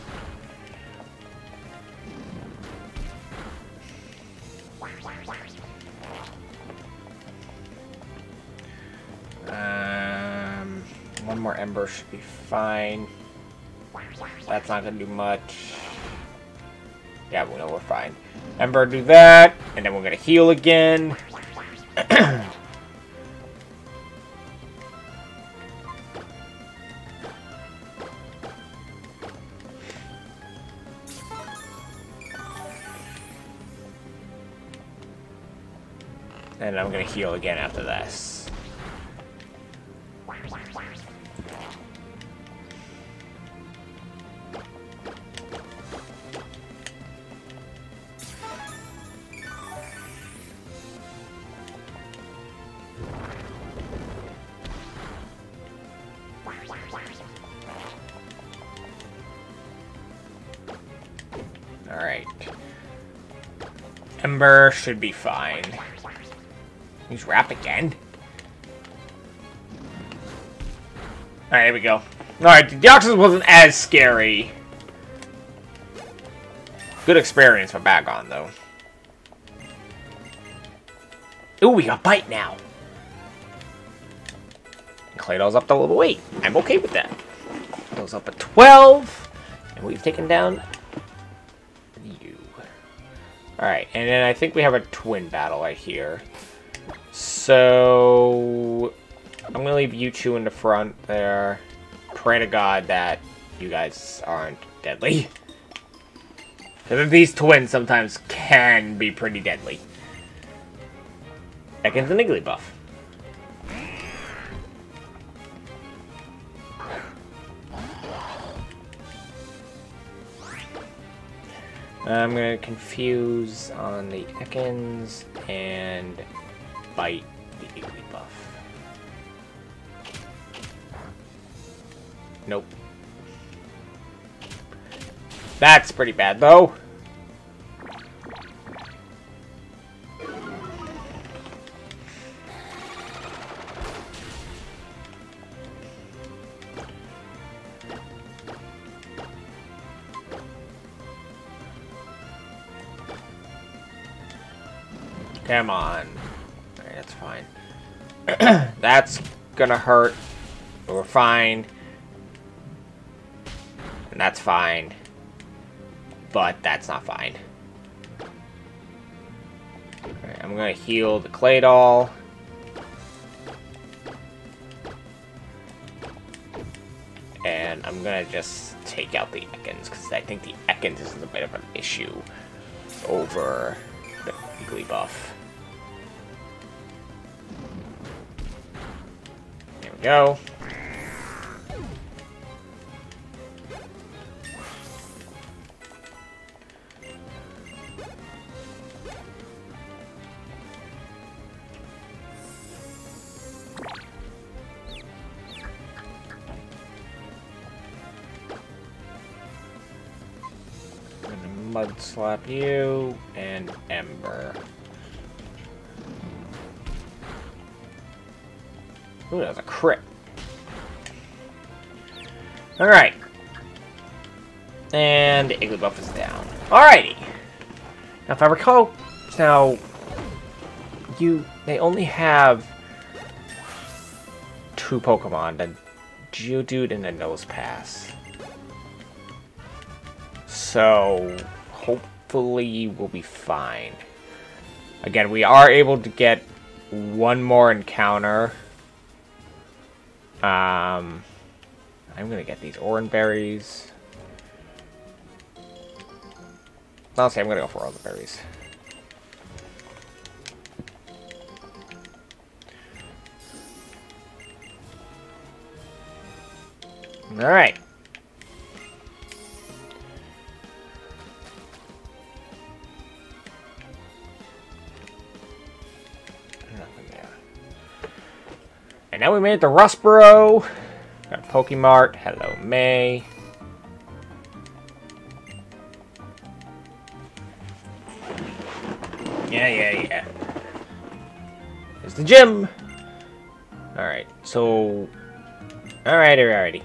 Ember should be fine. That's not gonna do much. Yeah, we know we're fine. Ember, do that, and then we're gonna heal again. and I'm gonna heal again after this. Ember should be fine. He's rap again. Alright, here we go. Alright, the Deoxys wasn't as scary. Good experience for Bagon, though. Ooh, we got Bite now. Claydol's up to level 8. I'm okay with that. Goes up at 12. And we've taken down and then I think we have a twin battle right here. So, I'm going to leave you two in the front there. Pray to God that you guys aren't deadly. Because these twins sometimes can be pretty deadly. Ekans and Igglybuff. I'm going to confuse on the Ekans and bite the Igglybuff. Nope. That's pretty bad, though. On. Alright, that's fine. that's gonna hurt. We're fine. And that's fine. But that's not fine. I'm gonna heal the Claydol. And I'm gonna just take out the Ekans, because I think the Ekans is a bit of an issue over the Igglybuff. There go. mud slap you and Ember. Who does Alright. And the Igglybuff is down. Alrighty. Now, if I recall, now, you, they only have two Pokemon, the Geodude and the Nosepass. So, hopefully we'll be fine. Again, we are able to get one more encounter. I'm gonna get these Oran Berries. Honestly, I'm gonna go for all the berries. Alright. And now we made it to Rustboro. Pokemart. Hello, May. Yeah, yeah, yeah. There's the gym. Alright, so... Alright, alrighty.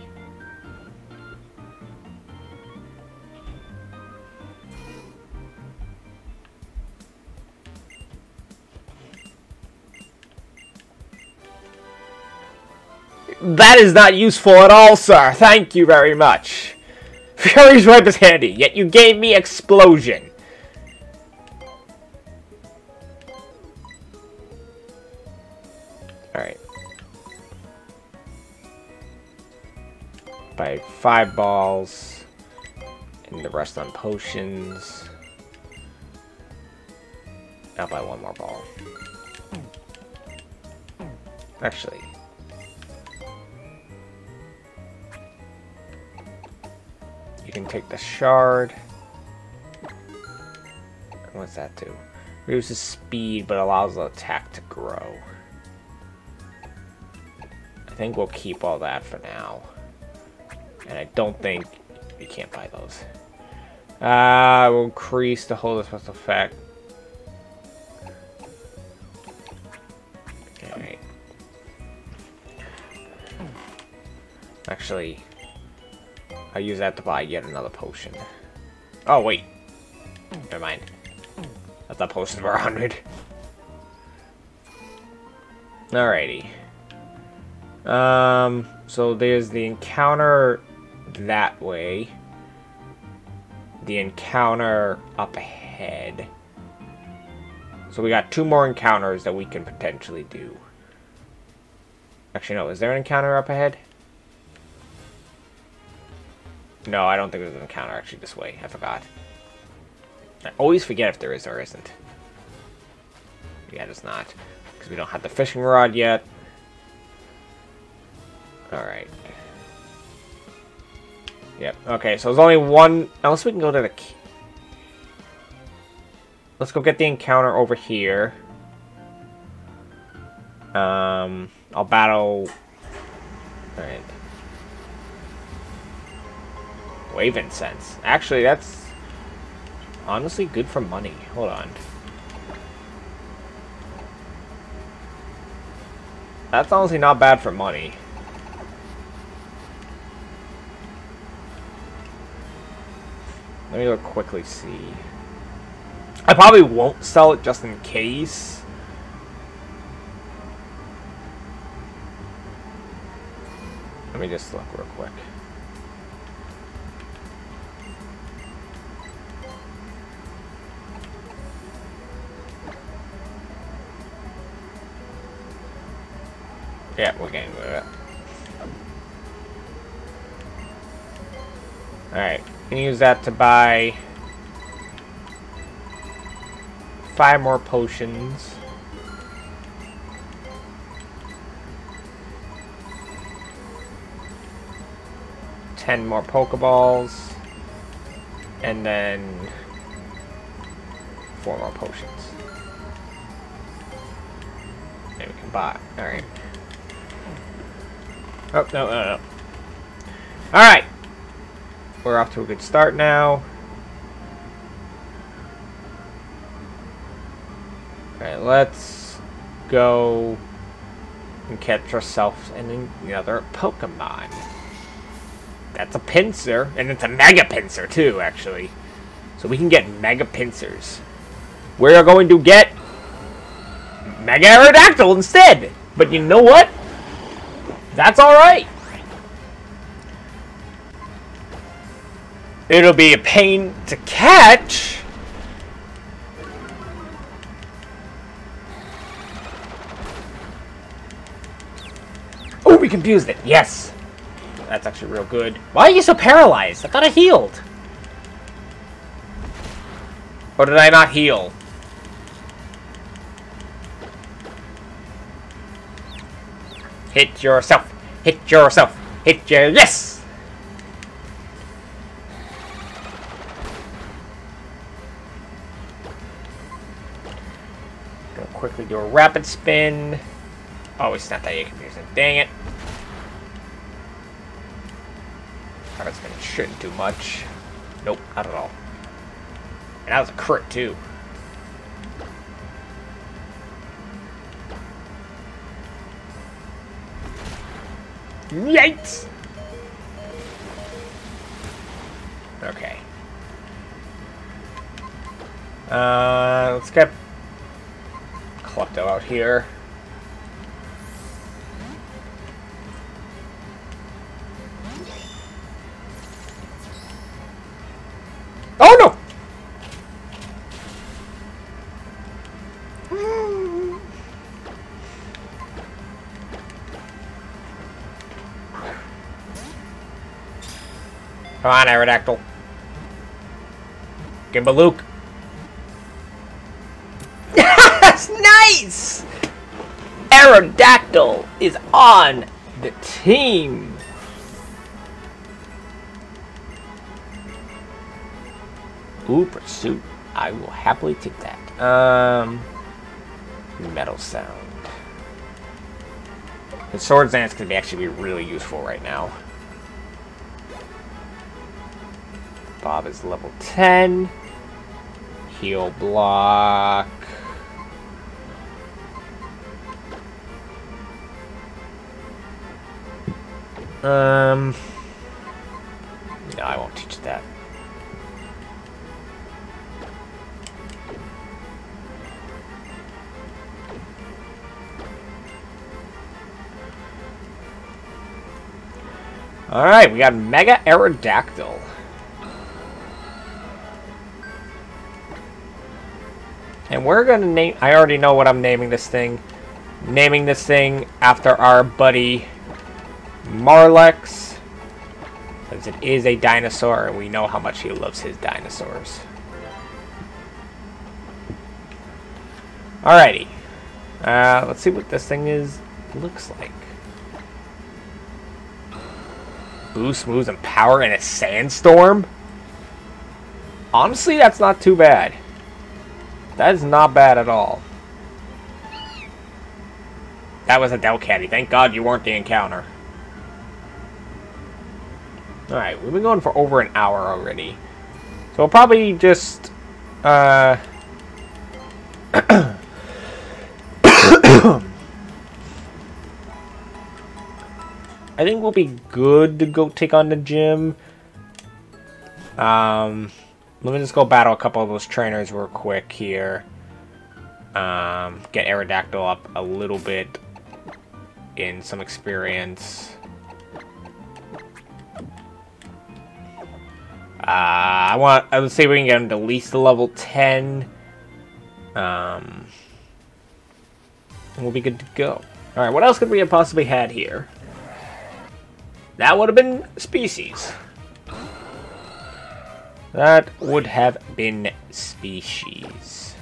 That is not useful at all, sir. Thank you very much. Fury's Whip is handy, yet you gave me Explosion. Alright. Buy five balls. And the rest on potions. Now buy one more ball. Actually, You can take the shard. What's that do? Reduces speed, but allows the attack to grow. I think we'll keep all that for now. And I don't think... We can't buy those. Uh, will increase the of special effect. Alright. Actually, I use that to buy yet another potion. Oh, wait. Never mind. I thought potions were 100. Alrighty. Um, so there's the encounter that way. The encounter up ahead. So we got two more encounters that we can potentially do. Actually, no. Is there an encounter up ahead? No, I don't think there's an encounter actually this way. I forgot. I always forget if there is or isn't. Yeah, there's not. Because we don't have the fishing rod yet. Alright. Yep, okay, so there's only one... Unless we can go to the... Let's go get the encounter over here. Um, I'll battle... Alright. Wave Incense. Actually, that's honestly good for money. Hold on. That's honestly not bad for money. Let me look quickly see. I probably won't sell it just in case. Let me just look real quick. Yeah, we're getting rid of it. Alright, can use that to buy five more potions. Ten more Pokeballs. And then four more potions. And we can buy. Alright. Oh, no, no, no. Alright. We're off to a good start now. Alright, let's go and catch ourselves and another Pokemon. That's a Pinsir, and it's a mega Pinsir too, actually. So we can get mega Pinsirs. We're going to get Mega Aerodactyl instead! But you know what? That's alright. It'll be a pain to catch. Oh, we confused it. Yes. That's actually real good. Why are you so paralyzed? I thought I healed. Or did I not heal? Hit yourself. Hit yourself. Hit your... Yes! Gonna quickly do a rapid spin. Oh, it's not that confusing. Dang it. Rapid spin shouldn't do much. Nope, not at all. And that was a crit, too. Yikes! Okay. Uh, let's get Klepto out here. Come on, Aerodactyl. Gimbaluk. Yes! nice! Aerodactyl is on the team. Ooh, pursuit. I will happily take that. Um, metal sound. The Swords Dance be actually be really useful right now. Bob is level 10. Heal block. Um, no, I won't teach that. Alright, we got Mega Aerodactyl. And we're gonna name, I already know what I'm naming this thing. Naming this thing after our buddy Marlex. Because it is a dinosaur and we know how much he loves his dinosaurs. Alrighty. Uh, let's see what this thing is looks like. Boost moves and power in a sandstorm? Honestly, that's not too bad. That is not bad at all. That was a Delcatty. Thank God you weren't the encounter. Alright, we've been going for over an hour already. So we'll probably just... Uh... I think we'll be good to go take on the gym. Um, let me just go battle a couple of those trainers real quick here. Um, get Aerodactyl up a little bit in some experience. Uh, I want, I would say we can get him to at least level 10. Um, and we'll be good to go. Alright, what else could we have possibly had here? That would have been species. That would have been species.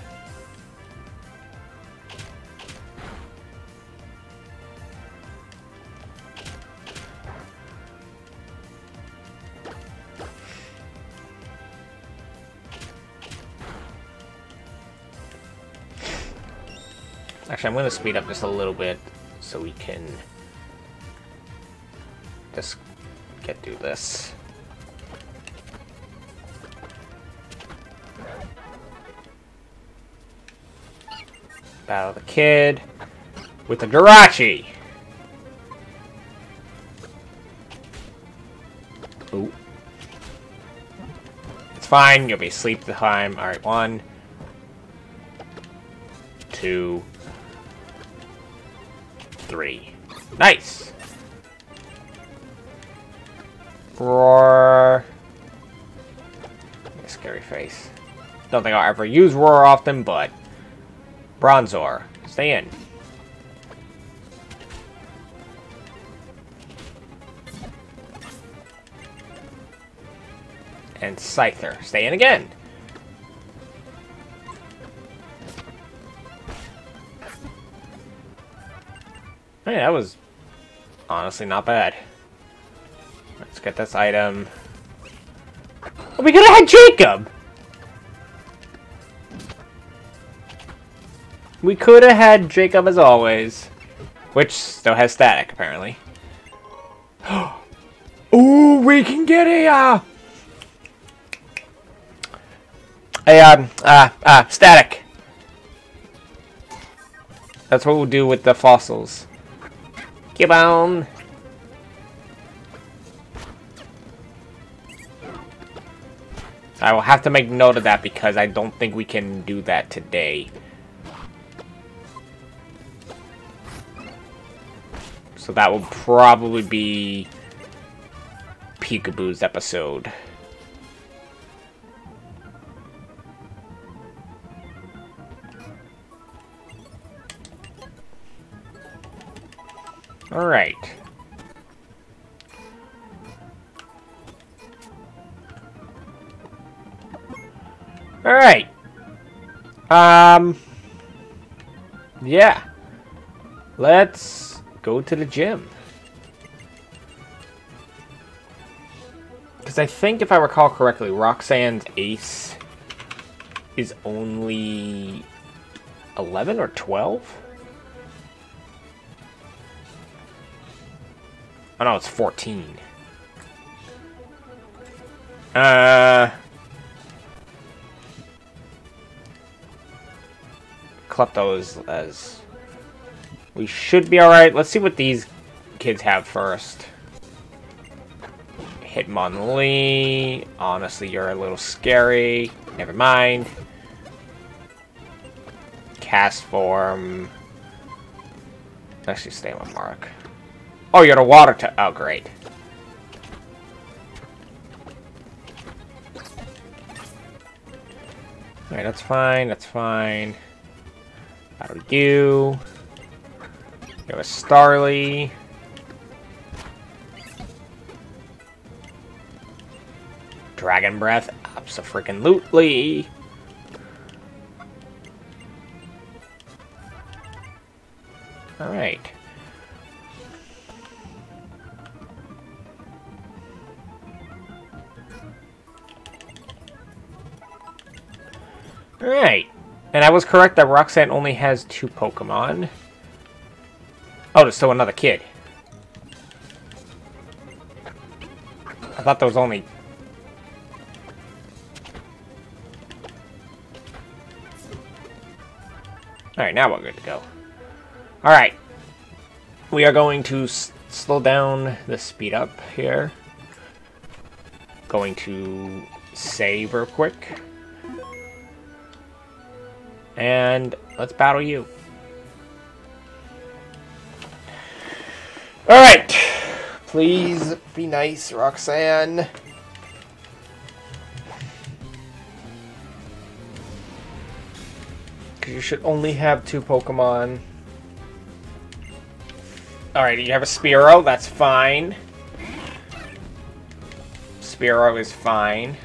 Actually, I'm going to speed up just a little bit so we can just get through this. Battle of the kid with the Jirachi. Ooh. It's fine. You'll be asleep the time. All right, one, two, three. Nice. Roar. Scary face. Don't think I'll ever use Roar often, but Bronzor, stay in. And Scyther, stay in again. Hey, that was honestly not bad. Let's get this item. Oh, we could have had Jacob! We could have had Jacob as always. Which still has static, apparently. Ooh, we can get a, uh... A, um, uh, uh, static. That's what we'll do with the fossils. Keep on. I will have to make note of that because I don't think we can do that today. So that will probably be Pikaboo's episode. Alright. Alright. Um... Yeah. Let's go to the gym. Because I think, if I recall correctly, Roxanne's ace is only 11 or 12? Oh no, it's 14. Uh... Klepto as, as... We should be alright. Let's see what these kids have first. Hitmonlee. Honestly, you're a little scary. Never mind. Castform. Actually, stay on Mark. Oh, you're the water type. Oh, great. Alright, that's fine, that's fine. How do You a Starly. Dragon Breath, abso-freaking-lutely. Alright. Alright. And I was correct that Roxanne only has two Pokemon. Oh, there's still another kid. I thought there was only... Alright, now we're good to go. Alright. We are going to slow down the speed up here. Going to save real quick. And let's battle you. Alright. Please be nice, Roxanne. Because you should only have two Pokemon. Alright, you have a Spearow, that's fine. Spearow is fine.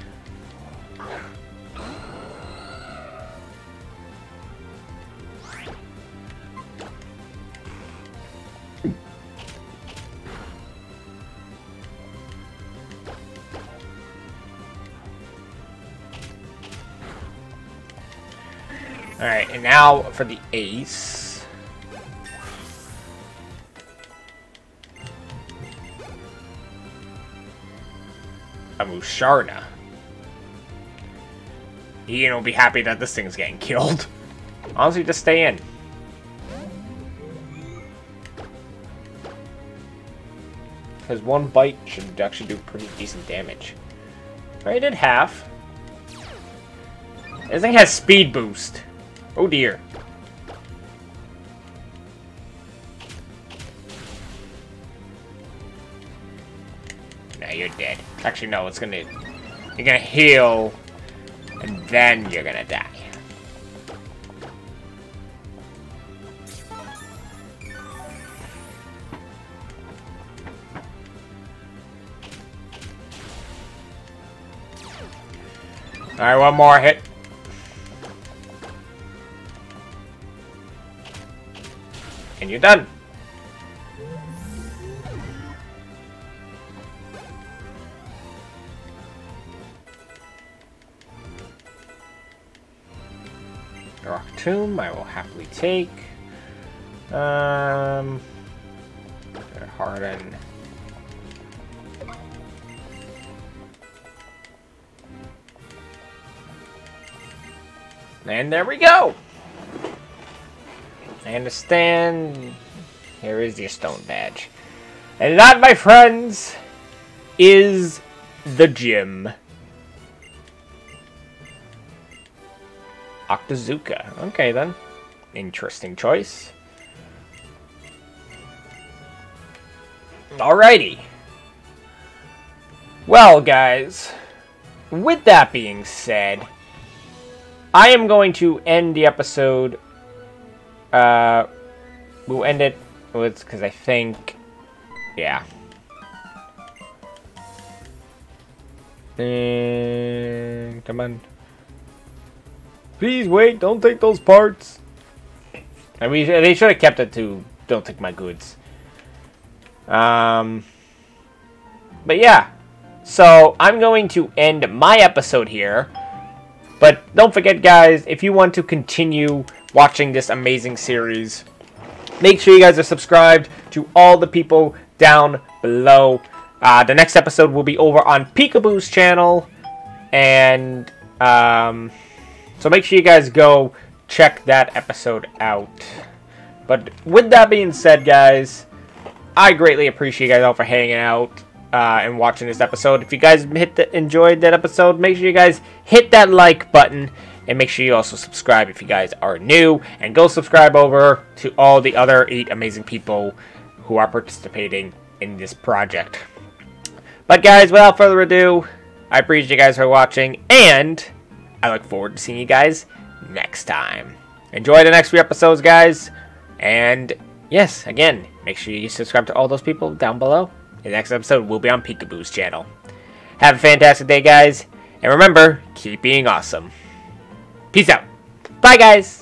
for the ace. A Musharna. Ian will be happy that this thing's getting killed. Honestly, just stay in. Because one bite should actually do pretty decent damage. I did half. This thing has speed boost. Oh dear. Actually, no, it's gonna... You're gonna heal, and then you're gonna die. Alright, one more hit. And you're done. Tomb, I will happily take. Um, Harden. And there we go! I understand. Here is your stone badge. And that, my friends, is the gym. Octazooka. Okay, then. Interesting choice. Alrighty. Well, guys, with that being said, I am going to end the episode. Uh, we'll end it with because I think, yeah. And come on. Please wait, don't take those parts. I mean, they should have kept it to don't take my goods. Um, but yeah, so I'm going to end my episode here. But don't forget, guys, if you want to continue watching this amazing series, make sure you guys are subscribed to all the people down below. Uh, the next episode will be over on Pikaboo's channel. And um, so make sure you guys go check that episode out. But with that being said, guys, I greatly appreciate you guys all for hanging out uh, and watching this episode. If you guys hit the, enjoyed that episode, make sure you guys hit that like button. And make sure you also subscribe if you guys are new. And go subscribe over to all the other eight amazing people who are participating in this project. But guys, without further ado, I appreciate you guys for watching. And I look forward to seeing you guys next time. Enjoy the next few episodes, guys. And yes, again, make sure you subscribe to all those people down below. The next episode will be on Pikaboo's channel. Have a fantastic day, guys. And remember, keep being awesome. Peace out. Bye, guys.